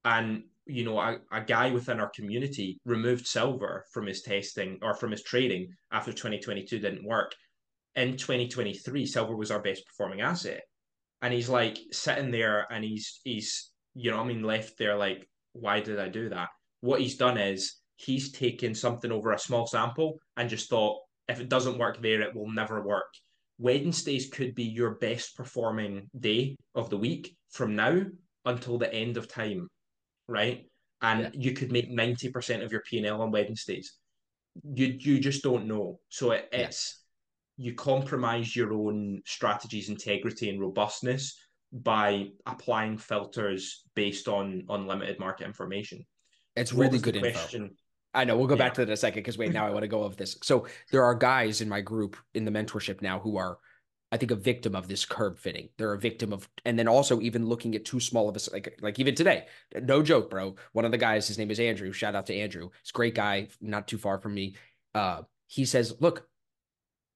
And, you know, a, a guy within our community removed silver from his testing or from his trading after 2022 didn't work. In 2023, silver was our best performing asset. And he's like sitting there and he's, he's, you know, I mean, left there like, why did I do that? What he's done is he's taken something over a small sample and just thought, if it doesn't work there, it will never work. Wednesdays could be your best performing day of the week from now until the end of time, right? And yeah. you could make 90% of your P&L on Wednesdays. You you just don't know. So it, it's yeah. You compromise your own strategy's integrity and robustness by applying filters based on unlimited market information. It's really good question? info. I know we'll go yeah. back to that in a second because wait, [LAUGHS] now I want to go of this. So there are guys in my group in the mentorship now who are, I think, a victim of this curve fitting. They're a victim of, and then also even looking at too small of a like like even today. No joke, bro. One of the guys, his name is Andrew. Shout out to Andrew. He's a great guy, not too far from me. Uh, he says, look,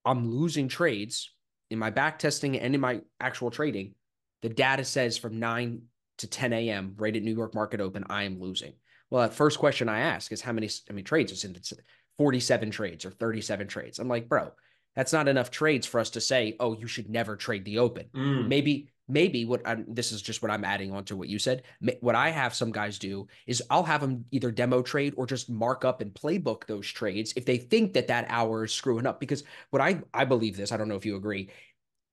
I'm losing trades in my back testing and in my actual trading. The data says from 9 to 10 a.m. right at New York Market Open, I am losing. Well, that first question I ask is how many I mean trades is in 47 trades or 37 trades. I'm like, bro, that's not enough trades for us to say, oh, you should never trade the open. Mm. Maybe, maybe what I'm, this is just what I'm adding on to what you said. What I have some guys do is I'll have them either demo trade or just mark up and playbook those trades if they think that that hour is screwing up. Because what I I believe this, I don't know if you agree,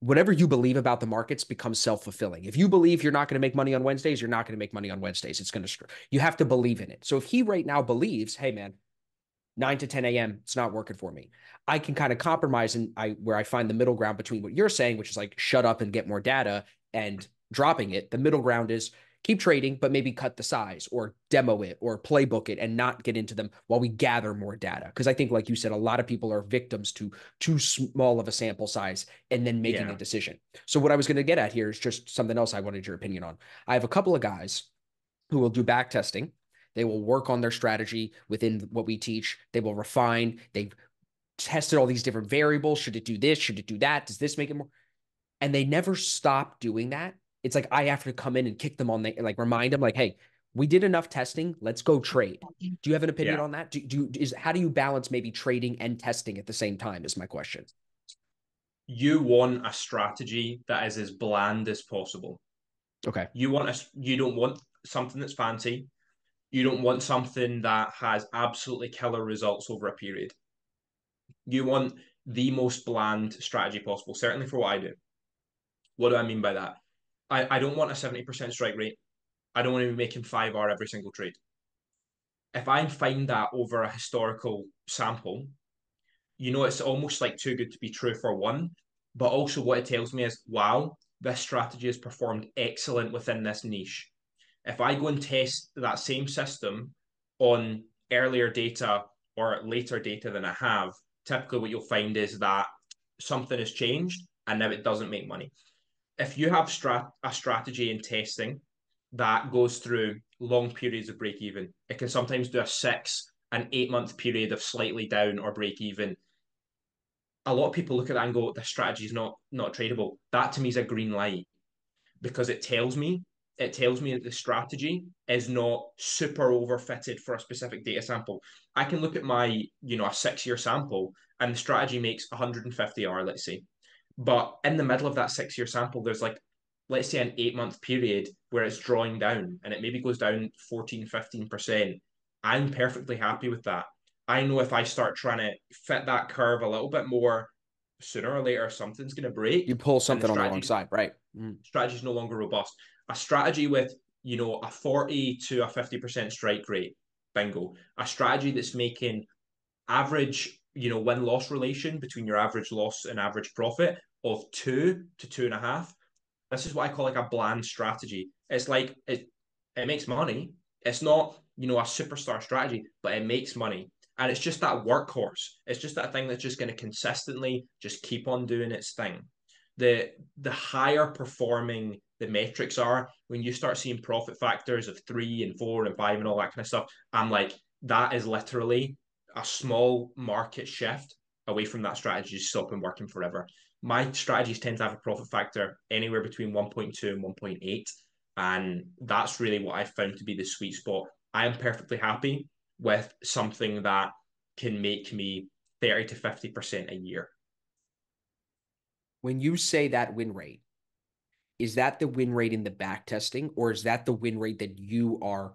whatever you believe about the markets becomes self-fulfilling. If you believe you're not going to make money on Wednesdays, you're not going to make money on Wednesdays. It's going to you have to believe in it. So if he right now believes, hey man, 9 to 10 a.m. it's not working for me. I can kind of compromise and I where I find the middle ground between what you're saying, which is like shut up and get more data and dropping it. The middle ground is keep trading, but maybe cut the size or demo it or playbook it and not get into them while we gather more data. Because I think, like you said, a lot of people are victims to too small of a sample size and then making yeah. a decision. So, what I was going to get at here is just something else I wanted your opinion on. I have a couple of guys who will do back testing. They will work on their strategy within what we teach. They will refine. They've tested all these different variables. Should it do this? Should it do that? Does this make it more? And they never stop doing that it's like I have to come in and kick them on the like remind them like, hey, we did enough testing. Let's go trade. Do you have an opinion yeah. on that? Do, do is how do you balance maybe trading and testing at the same time? Is my question. You want a strategy that is as bland as possible. Okay. You want a you don't want something that's fancy. You don't want something that has absolutely killer results over a period. You want the most bland strategy possible, certainly for what I do. What do I mean by that? I, I don't want a 70% strike rate. I don't want to be making 5R every single trade. If I find that over a historical sample, you know, it's almost like too good to be true for one. But also, what it tells me is, wow, this strategy has performed excellent within this niche. If I go and test that same system on earlier data or later data than I have, typically what you'll find is that something has changed and now it doesn't make money. If you have strat- a strategy in testing that goes through long periods of break even, it can sometimes do a six and eight month period of slightly down or break even. A lot of people look at that and go, "The strategy is not not tradable." That to me is a green light because it tells me it tells me that the strategy is not super overfitted for a specific data sample. I can look at my, you know, a six year sample and the strategy makes 150R, let's say. But in the middle of that six year sample, there's like, let's say an eight month period where it's drawing down and it maybe goes down 14, 15%. I'm perfectly happy with that. I know if I start trying to fit that curve a little bit more, sooner or later something's going to break. You pull something the on the wrong side, right? Mm. Strategy is no longer robust a strategy with you know a 40 to a 50% strike rate bingo a strategy that's making average you know win loss relation between your average loss and average profit of two to two and a half. This is what i call like a bland strategy. It's like it it makes money. It's not you know a superstar strategy but it makes money. And it's just that workhorse. It's just that thing that's just going to consistently just keep on doing its thing. The the higher performing the metrics are when you start seeing profit factors of three and four and five and all that kind of stuff i'm like that is literally a small market shift away from that strategy stopping working forever. My strategies tend to have a profit factor anywhere between 1.2 and 1.8 and that's really what i found to be the sweet spot. I am perfectly happy with something that can make me 30 to 50% a year. When you say that win rate is that the win rate in the back testing or is that the win rate that you are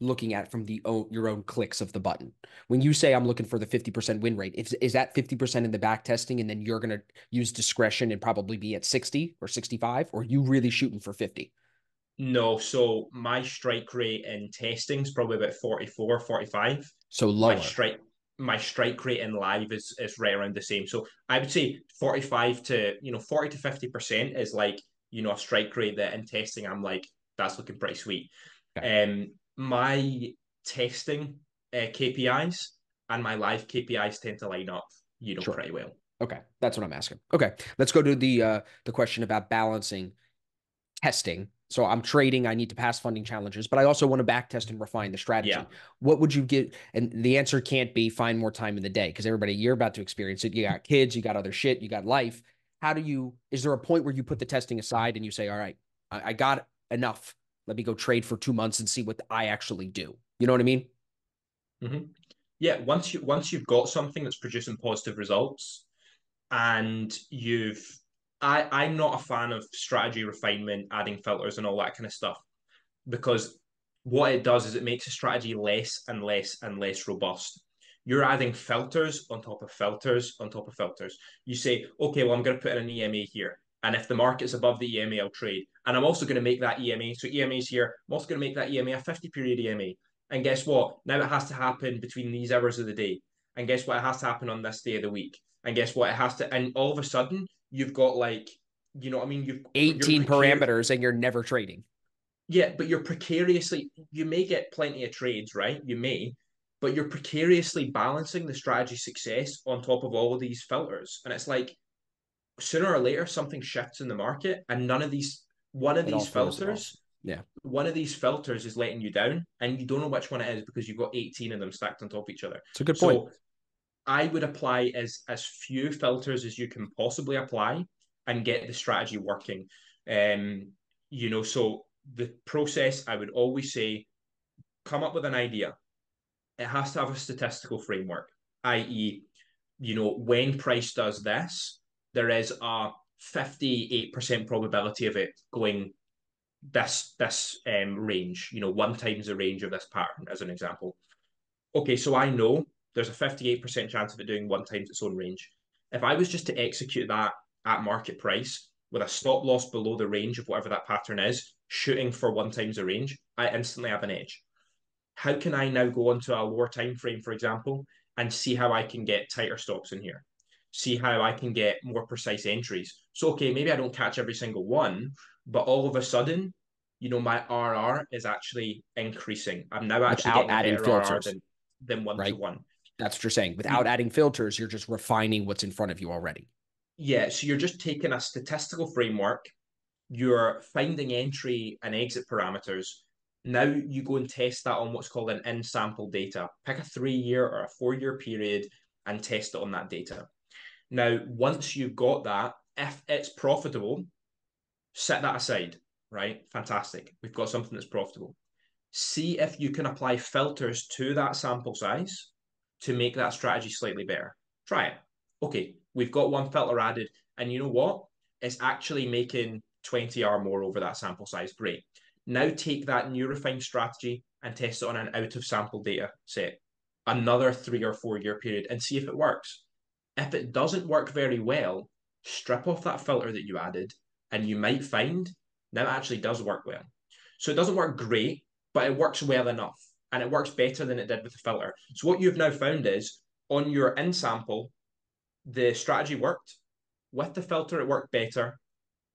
looking at from the own, your own clicks of the button. When you say i'm looking for the 50% win rate is, is that 50% in the back testing and then you're going to use discretion and probably be at 60 or 65 or you really shooting for 50 no so my strike rate in testing is probably about 44 45 so lower. my strike my strike rate in live is is right around the same. So i would say 45 to you know 40 to 50 percent is like you know a strike rate that in testing I'm like that's looking pretty sweet. Okay. Um, my testing uh, KPIs and my live KPIs tend to line up, you know, sure. pretty well. Okay, that's what I'm asking. Okay, let's go to the uh, the question about balancing testing. So I'm trading. I need to pass funding challenges, but I also want to back test and refine the strategy. Yeah. What would you get? And the answer can't be find more time in the day because everybody you're about to experience it. You got [LAUGHS] kids, you got other shit, you got life how do you is there a point where you put the testing aside and you say all right I, I got enough let me go trade for two months and see what i actually do you know what i mean mm-hmm. yeah once you once you've got something that's producing positive results and you've i i'm not a fan of strategy refinement adding filters and all that kind of stuff because what it does is it makes a strategy less and less and less robust you're adding filters on top of filters on top of filters. You say, okay, well, I'm going to put in an EMA here. And if the market's above the EMA, I'll trade. And I'm also going to make that EMA. So EMA is here. I'm also going to make that EMA a 50 period EMA. And guess what? Now it has to happen between these hours of the day. And guess what? It has to happen on this day of the week. And guess what? It has to, and all of a sudden, you've got like, you know what I mean? You've 18 parameters and you're never trading. Yeah, but you're precariously, you may get plenty of trades, right? You may, but you're precariously balancing the strategy success on top of all of these filters. And it's like sooner or later something shifts in the market and none of these one of it these filters yeah. one of these filters is letting you down and you don't know which one it is because you've got 18 of them stacked on top of each other. It's a good point. So i would apply as as few filters as you can possibly apply and get the strategy working. Um you know so the process i would always say come up with an idea. It has to have a statistical framework, i.e., you know, when price does this, there is a 58% probability of it going this this um, range, you know, one times the range of this pattern, as an example. Okay, so I know there's a 58% chance of it doing one times its own range. If I was just to execute that at market price with a stop loss below the range of whatever that pattern is, shooting for one times the range, I instantly have an edge. How can I now go onto a lower time frame, for example, and see how I can get tighter stops in here? See how I can get more precise entries. So okay, maybe I don't catch every single one, but all of a sudden, you know, my RR is actually increasing. I'm now actually Without adding filters than, than one right? to one. That's what you're saying. Without adding filters, you're just refining what's in front of you already. Yeah, so you're just taking a statistical framework, you're finding entry and exit parameters. Now you go and test that on what's called an in sample data. Pick a three year or a four year period and test it on that data. Now, once you've got that, if it's profitable, set that aside, right? Fantastic. We've got something that's profitable. See if you can apply filters to that sample size to make that strategy slightly better. Try it. Okay, we've got one filter added, and you know what? It's actually making 20R more over that sample size. Great. Now take that new refined strategy and test it on an out of sample data set, another three or four year period, and see if it works. If it doesn't work very well, strip off that filter that you added, and you might find that actually does work well. So it doesn't work great, but it works well enough and it works better than it did with the filter. So what you've now found is on your in sample, the strategy worked. With the filter, it worked better,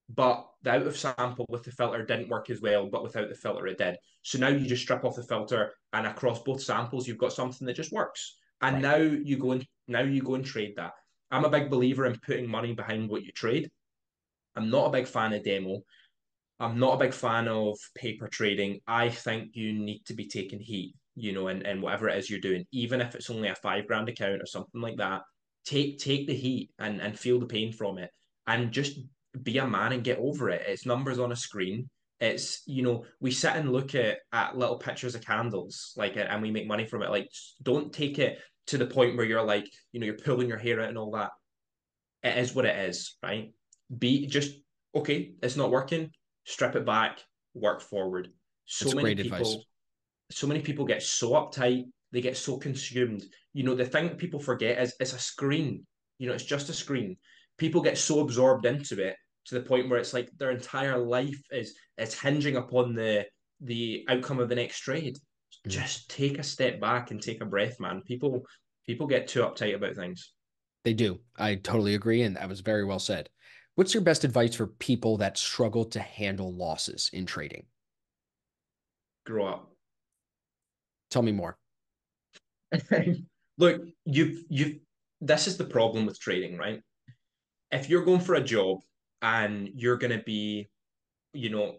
but the out of sample with the filter didn't work as well, but without the filter, it did. So now you just strip off the filter, and across both samples, you've got something that just works. And right. now you go and now you go and trade that. I'm a big believer in putting money behind what you trade. I'm not a big fan of demo. I'm not a big fan of paper trading. I think you need to be taking heat, you know, and, and whatever it is you're doing, even if it's only a five grand account or something like that, take take the heat and, and feel the pain from it and just be a man and get over it. It's numbers on a screen. It's, you know, we sit and look at, at little pictures of candles, like, and we make money from it. Like, don't take it to the point where you're like, you know, you're pulling your hair out and all that. It is what it is, right? Be just okay, it's not working strip it back, work forward. So That's many people, advice. so many people get so uptight, they get so consumed. You know, the thing people forget is it's a screen. You know, it's just a screen. People get so absorbed into it to the point where it's like their entire life is is hinging upon the the outcome of the next trade. Mm. Just take a step back and take a breath, man. People people get too uptight about things. They do. I totally agree, and that was very well said. What's your best advice for people that struggle to handle losses in trading? Grow up. Tell me more. [LAUGHS] Look, you've you've this is the problem with trading, right? If you're going for a job and you're gonna be, you know,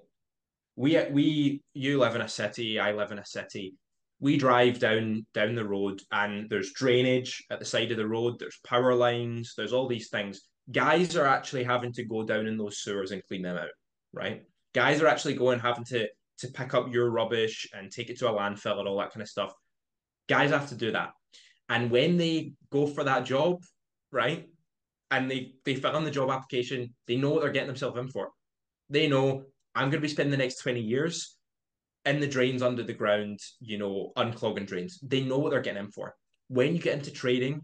we we you live in a city, I live in a city. We drive down down the road and there's drainage at the side of the road, there's power lines, there's all these things guys are actually having to go down in those sewers and clean them out, right? Guys are actually going having to to pick up your rubbish and take it to a landfill and all that kind of stuff. Guys have to do that. And when they go for that job, right? And they they fill in the job application, they know what they're getting themselves in for. They know I'm going to be spending the next 20 years in the drains under the ground, you know, unclogging drains. They know what they're getting in for. When you get into trading,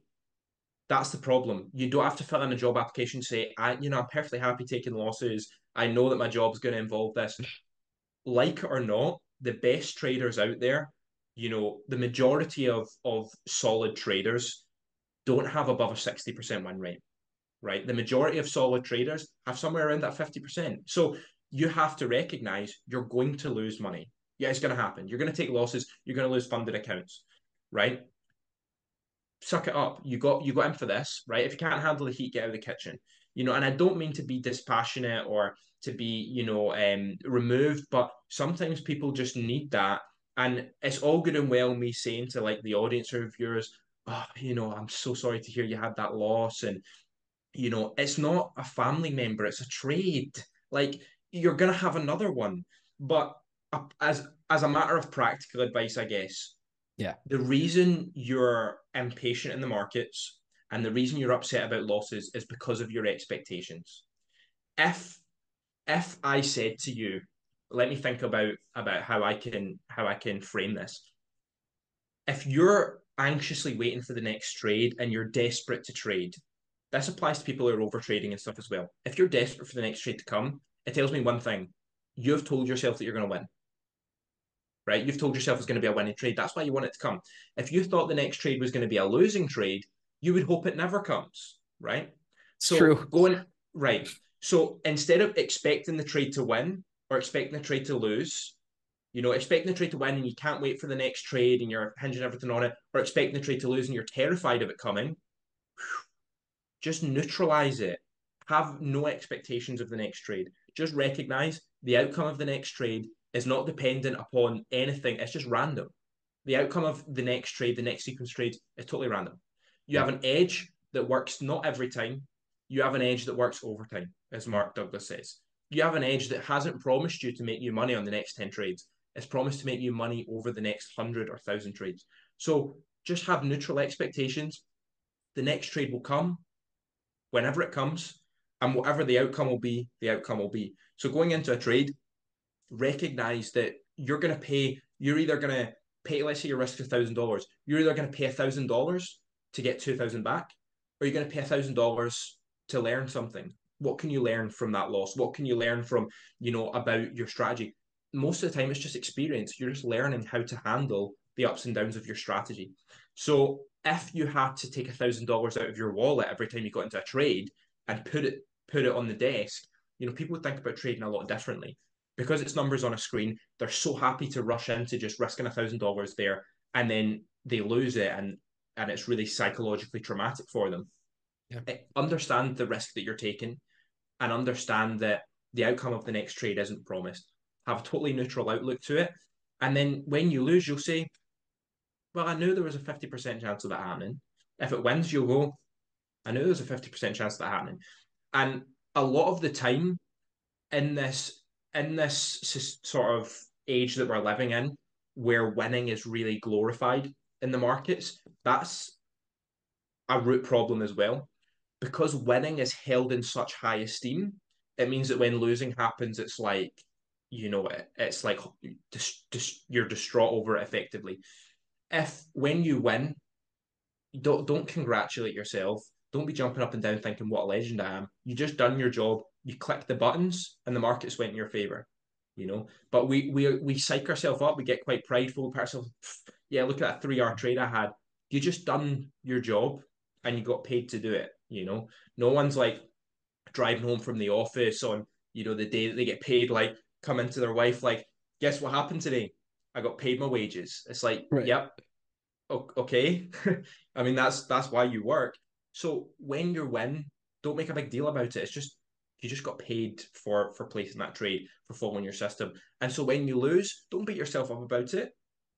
that's the problem. You don't have to fill in a job application say, I, you know, I'm perfectly happy taking losses. I know that my job's going to involve this. Like it or not, the best traders out there, you know, the majority of of solid traders don't have above a 60% win rate. Right. The majority of solid traders have somewhere around that 50%. So you have to recognize you're going to lose money. Yeah, it's going to happen. You're going to take losses. You're going to lose funded accounts. Right suck it up. You got you got in for this, right? If you can't handle the heat, get out of the kitchen. You know, and I don't mean to be dispassionate or to be, you know, um, removed, but sometimes people just need that. And it's all good and well me saying to like the audience or viewers, oh, you know, I'm so sorry to hear you had that loss. And, you know, it's not a family member, it's a trade. Like you're gonna have another one. But as as a matter of practical advice, I guess, yeah. The reason you're impatient in the markets and the reason you're upset about losses is because of your expectations. If if I said to you, let me think about about how I can how I can frame this. If you're anxiously waiting for the next trade and you're desperate to trade, this applies to people who are over trading and stuff as well. If you're desperate for the next trade to come, it tells me one thing: you've told yourself that you're going to win. Right? You've told yourself it's going to be a winning trade. That's why you want it to come. If you thought the next trade was going to be a losing trade, you would hope it never comes. Right? So True. going right. So instead of expecting the trade to win or expecting the trade to lose, you know, expecting the trade to win and you can't wait for the next trade and you're hinging everything on it, or expecting the trade to lose and you're terrified of it coming, just neutralize it. Have no expectations of the next trade. Just recognize the outcome of the next trade is not dependent upon anything. It's just random. The outcome of the next trade, the next sequence trade, is totally random. You have an edge that works not every time. You have an edge that works over time, as Mark Douglas says. You have an edge that hasn't promised you to make you money on the next 10 trades. It's promised to make you money over the next 100 or 1,000 trades. So just have neutral expectations. The next trade will come whenever it comes, and whatever the outcome will be, the outcome will be. So going into a trade, recognize that you're going to pay, you're either going to pay, let's say your risk is $1,000, you're either going to pay $1,000 to get 2000 back, or you're going to pay $1,000 to learn something. What can you learn from that loss? What can you learn from, you know, about your strategy? Most of the time, it's just experience. You're just learning how to handle the ups and downs of your strategy. So if you had to take a thousand dollars out of your wallet every time you got into a trade and put it put it on the desk, you know, people would think about trading a lot differently. Because it's numbers on a screen, they're so happy to rush into just risking a thousand dollars there and then they lose it and and it's really psychologically traumatic for them. Yeah. Eh, understand the risk that you're taking and understand that the outcome of the next trade isn't promised. Have a totally neutral outlook to it. And then when you lose, you'll say, well, I knew there was a 50% chance of that happening. If it wins, you'll go, I knew there was a 50% chance of that happening. And a lot of the time in this in this sort of age that we're living in, where winning is really glorified in the markets, that's a root problem as well. Because winning is held in such high esteem, it means that when losing happens, it's like, you know, it, it's like dis- dis- you're distraught over it effectively if when you win, don't don't congratulate yourself. Don't be jumping up and down thinking what a legend I am. You just done your job. You click the buttons and the markets went in your favor. You know, but we we we psych ourselves up. We get quite prideful. Ourselves, yeah, look at that three hour trade I had. You just done your job and you got paid to do it. You know, no one's like driving home from the office on you know the day that they get paid. Like come into their wife like, guess what happened today? I got paid my wages. It's like, right. yep, okay. [LAUGHS] I mean, that's that's why you work. So when you win, don't make a big deal about it. It's just you just got paid for for placing that trade for following your system. And so when you lose, don't beat yourself up about it.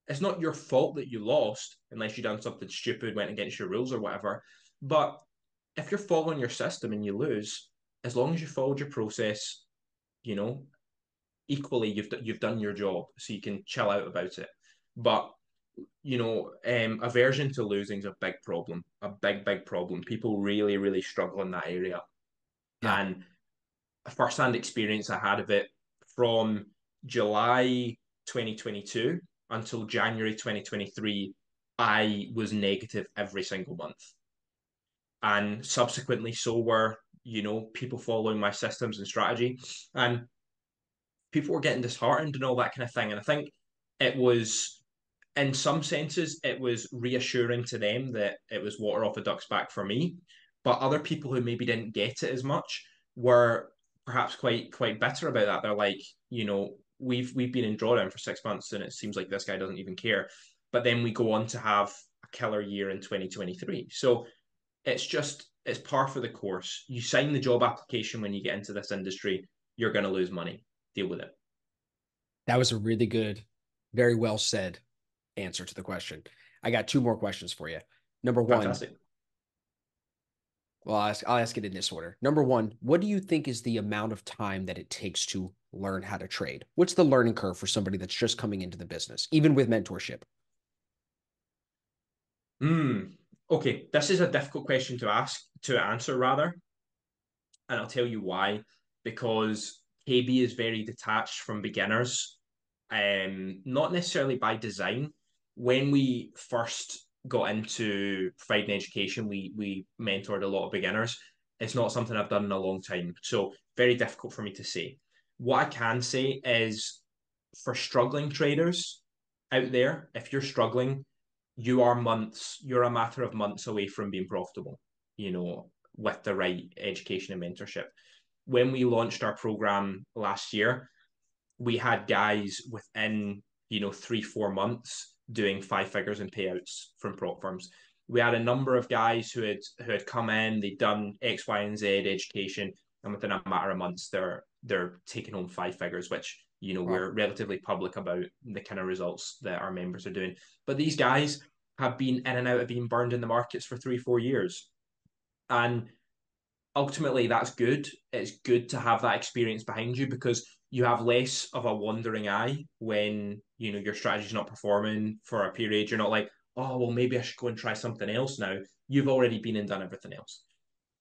It's not your fault that you lost unless you done something stupid, went against your rules or whatever. But if you're following your system and you lose, as long as you followed your process, you know, equally you've you've done your job, so you can chill out about it. But you know, um, aversion to losing is a big problem, a big big problem. People really really struggle in that area, yeah. and a first-hand experience I had of it from July 2022 until January 2023. I was negative every single month, and subsequently so were you know people following my systems and strategy, and people were getting disheartened and all that kind of thing. And I think it was, in some senses, it was reassuring to them that it was water off a duck's back for me. But other people who maybe didn't get it as much were perhaps quite quite bitter about that. They're like, you know, we've we've been in drawdown for six months and it seems like this guy doesn't even care. But then we go on to have a killer year in 2023. So it's just it's par for the course. You sign the job application when you get into this industry, you're going to lose money deal with it. That was a really good, very well said answer to the question. I got two more questions for you. Number one, Fantastic. well, I'll ask, I'll ask it in this order. Number one, what do you think is the amount of time that it takes to learn how to trade? What's the learning curve for somebody that's just coming into the business, even with mentorship? Hmm. Okay, this is a difficult question to ask to answer rather, and I'll tell you why. Because KB is very detached from beginners, um, not necessarily by design. When we first got into providing education, we we mentored a lot of beginners. It's not something I've done in a long time, so very difficult for me to say. What I can say is, for struggling traders out there, if you're struggling, you are months, you're a matter of months away from being profitable. You know, with the right education and mentorship. When we launched our program last year, we had guys within you know three four months doing five figures in payouts from prop firms. We had a number of guys who had who had come in, they'd done X, Y, and Z education, and within a matter of months, they're they're taking home five figures, which you know wow. we're relatively public about the kind of results that our members are doing. But these guys have been in and out of being burned in the markets for three, four years, and ultimately that's good. It's good to have that experience behind you because you have less of a wandering eye when you know your strategy's not performing for a period. You're not like, oh well, maybe I should go and try something else now. You've already been and done everything else.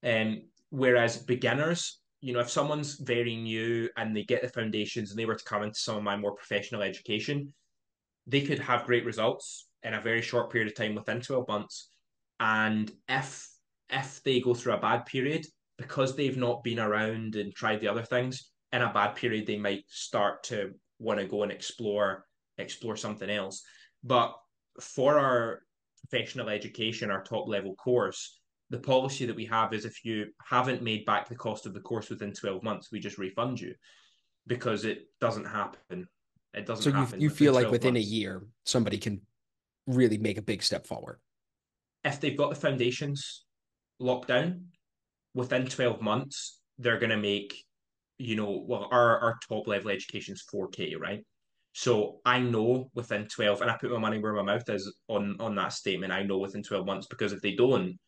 And um, whereas beginners, you know, if someone's very new and they get the foundations and they were to come into some of my more professional education, they could have great results in a very short period of time within 12 months. And if if they go through a bad period, because they've not been around and tried the other things, in a bad period they might start to want to go and explore explore something else. But for our professional education, our top level course, the policy that we have is if you haven't made back the cost of the course within 12 months, we just refund you because it doesn't happen. It doesn't so you, you feel like within months. a year, somebody can really make a big step forward. If they've got the foundations locked down within 12 months, they're going to make, you know, well, our, our top level education is 4K, right? So I know within 12, and I put my money where my mouth is on on that statement. I know within 12 months because if they don't,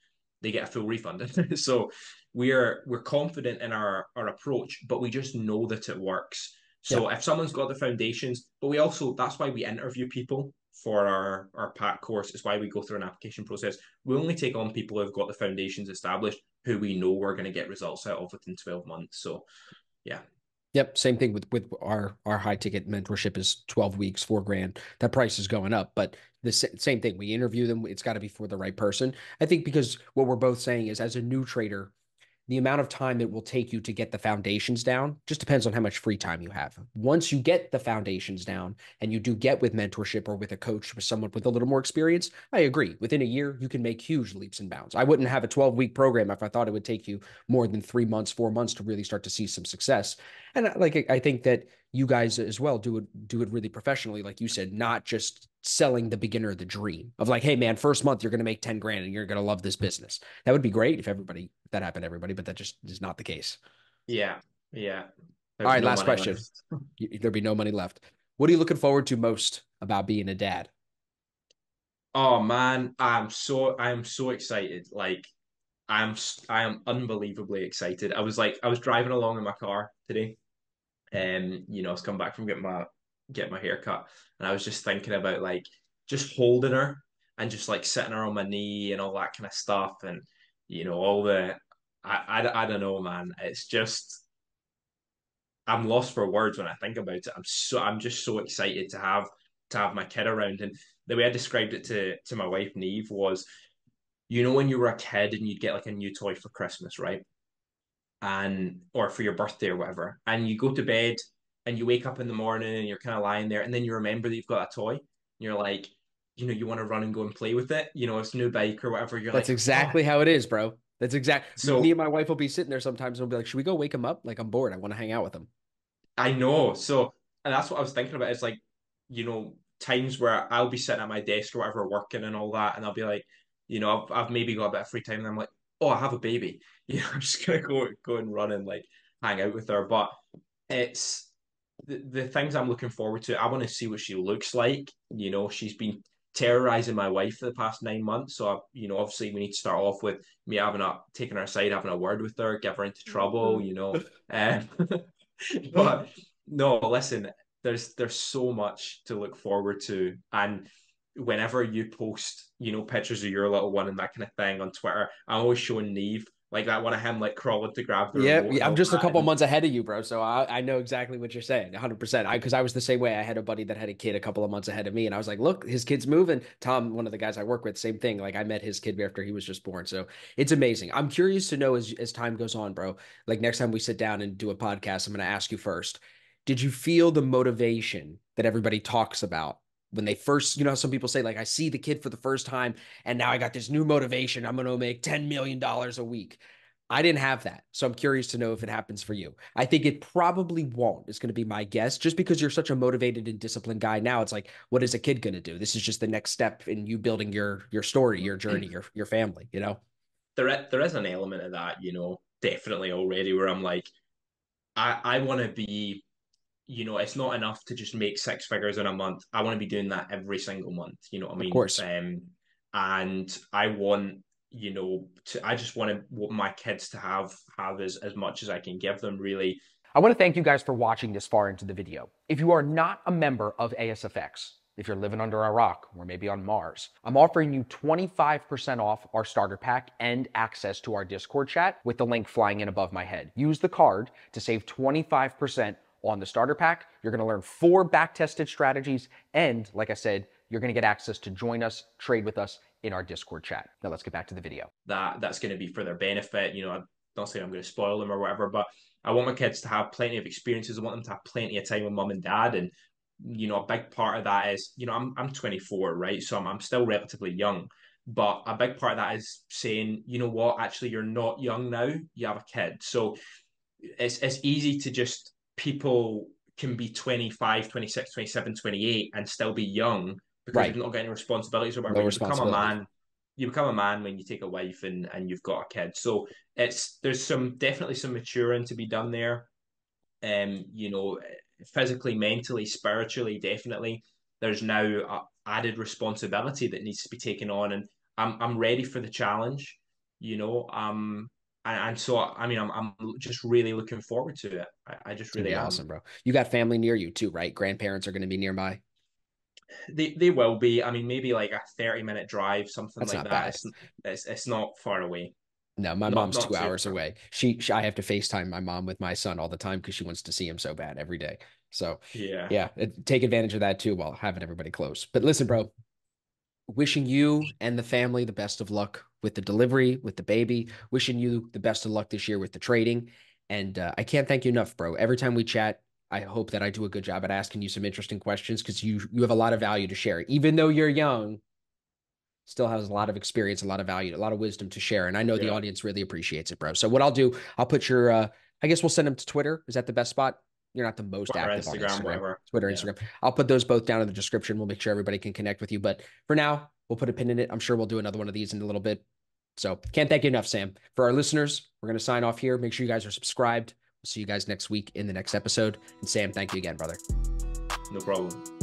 they get a full refund. [LAUGHS] so we're we're confident in our our approach, but we just know that it works. So yeah. if someone's got the foundations, but we also that's why we interview people for our our pack course. It's why we go through an application process. We only take on people who've got the foundations established, who we know we're going to get results out of within 12 months. So yeah, Yep, same thing with with our our high ticket mentorship is 12 weeks, 4 grand. That price is going up, but the same thing. We interview them, it's got to be for the right person. I think because what we're both saying is as a new trader, the amount of time it will take you to get the foundations down just depends on how much free time you have. Once you get the foundations down and you do get with mentorship or with a coach or someone with a little more experience, I agree. Within a year, you can make huge leaps and bounds. I wouldn't have a 12 week program if I thought it would take you more than three months, four months to really start to see some success. And like, I think that you guys as well do it do it really professionally like you said not just selling the beginner the dream of like hey man first month you're going to make 10 grand and you're going to love this business. That would be great if everybody if that happened to everybody but that just is not the case. Yeah yeah. All right no last question. [LAUGHS] there'd be no money left. What are you looking forward to most about being a dad? Oh man i'm so i'm so excited. Like i'm i am unbelievably excited. I was like i was driving along in my car today um, you know, I was coming back from getting my get my hair cut, and I was just thinking about like just holding her and just like sitting her on my knee and all that kind of stuff, and you know, all the I I, I don't know, man. It's just I'm lost for words when I think about it. I'm so I'm just so excited to have to have my kid around, and the way I described it to to my wife Neve was, you know, when you were a kid and you'd get like a new toy for Christmas, right? And or for your birthday or whatever, and you go to bed and you wake up in the morning and you're kind of lying there, and then you remember that you've got a toy, and you're like, you know, you want to run and go and play with it, you know, it's a new bike or whatever. You're That's like, exactly oh. how it is, bro. That's exactly. So me and my wife will be sitting there sometimes and we'll be like, "Should we go wake him up? Like I'm bored. I want to hang out with him." I know. So, and that's what I was thinking about. It's like, you know, times where I'll be sitting at my desk or whatever, working and all that, and I'll be like, you know, I've, I've maybe got a bit of free time, and I'm like, oh, I have a baby. [LAUGHS] You know, I'm just gonna go go and run and like hang out with her. But it's the, the things I'm looking forward to. I want to see what she looks like. You know, she's been terrorizing my wife for the past nine months. So, I, you know, obviously we need to start off with me having a taking her aside, having a word with her, give her into trouble. You know, [LAUGHS] um, [LAUGHS] but no, listen. There's there's so much to look forward to, and whenever you post, you know, pictures of your little one and that kind of thing on Twitter, I'm always showing Neve like that one of him like crawling to grab the yeah, yeah, I'm just a couple months ahead of you, bro. So I, I know exactly what you're saying, 100. percent I because I was the same way. I had a buddy that had a kid a couple of months ahead of me, and I was like, look, his kid's moving. Tom, one of the guys I work with, same thing. Like I met his kid after he was just born, so it's amazing. I'm curious to know as as time goes on, bro. Like next time we sit down and do a podcast, I'm going to ask you first. Did you feel the motivation that everybody talks about when they first, you know, some people say, like, I see the kid for the first time and now I got this new motivation. I'm going to make $10 million a week. I didn't have that. So I'm curious to know if it happens for you. I think it probably won't, is going to be my guess. Just because you're such a motivated and disciplined guy now, it's like, what is a kid going to do? This is just the next step in you building your your story, your journey, mm-hmm. your your family, you know? there there is an element of that, you know, definitely already where I'm like, I I want to be, you know, it's not enough to just make six figures in a month. I want to be doing that every single month. You know what I mean? Of course. Um, and I want, you know, to I just want to want my kids to have have as as much as I can give them. Really, I want to thank you guys for watching this far into the video. If you are not a member of ASFX, if you're living under a rock or maybe on Mars, I'm offering you 25% off our starter pack and access to our Discord chat with the link flying in above my head. Use the card to save 25% on the starter pack. You're going to learn four back tested strategies. And like I said, you're going to get access to join us, trade with us in our Discord chat. Now let's get back to the video. that that's going to be for their benefit. You know, I'm not saying I'm going to spoil them or whatever, but I want my kids to have plenty of experiences. I want them to have plenty of time with mum and dad. And, you know, a big part of that is, you know, I'm, I'm 24, right? So I'm, I'm still relatively young. But a big part of that is saying, you know what, actually, you're not young now, you have a kid. So it's, it's easy to just, people can be 25, 26, 27, 28 and still be young because Right. you've not got any responsibilities or No you become a man you become a man when you take a wife and and you've got a kid. So it's there's some definitely some maturing to be done there. Um, you know, physically, mentally, spiritually, definitely. There's now a added responsibility that needs to be taken on, and I'm I'm ready for the challenge. You know, um, and, and so I mean, I'm I'm just really looking forward to it. I, I just really awesome, bro. You got family near you too, right? Grandparents are going to be nearby. They they will be. I mean, maybe like a thirty minute drive, something That's like that. It's, it's it's not far away. No, my Not- mom's not two hours far. away. She, she, I have to FaceTime my mom with my son all the time because she wants to see him so bad every day. So Yeah. yeah, uh, take advantage of that too while having everybody close. But listen, bro, wishing you and the family the best of luck with the delivery, with the baby. Wishing you the best of luck this year with the trading. And uh, I can't thank you enough, bro. Every time we chat, I hope that I do a good job at asking you some interesting questions because you you have a lot of value to share. Even though you're young, still has a lot of experience, a lot of value, a lot of wisdom to share. And I know the audience really appreciates it, bro. So what I'll do, I'll put your uh I guess we'll send them to Twitter. Is that the best spot? You're not the most Or active on Instagram, Instagram. whatever. Twitter, Yeah. Instagram. I'll put those both down in the description. We'll make sure everybody can connect with you. But for now, we'll put a pin in it. I'm sure we'll do another one of these in a little bit. So can't thank you enough, Sam. For our listeners, we're going to sign off here. Make sure you guys are subscribed. We'll see you guys next week in the next episode. And Sam, thank you again, brother. No problem.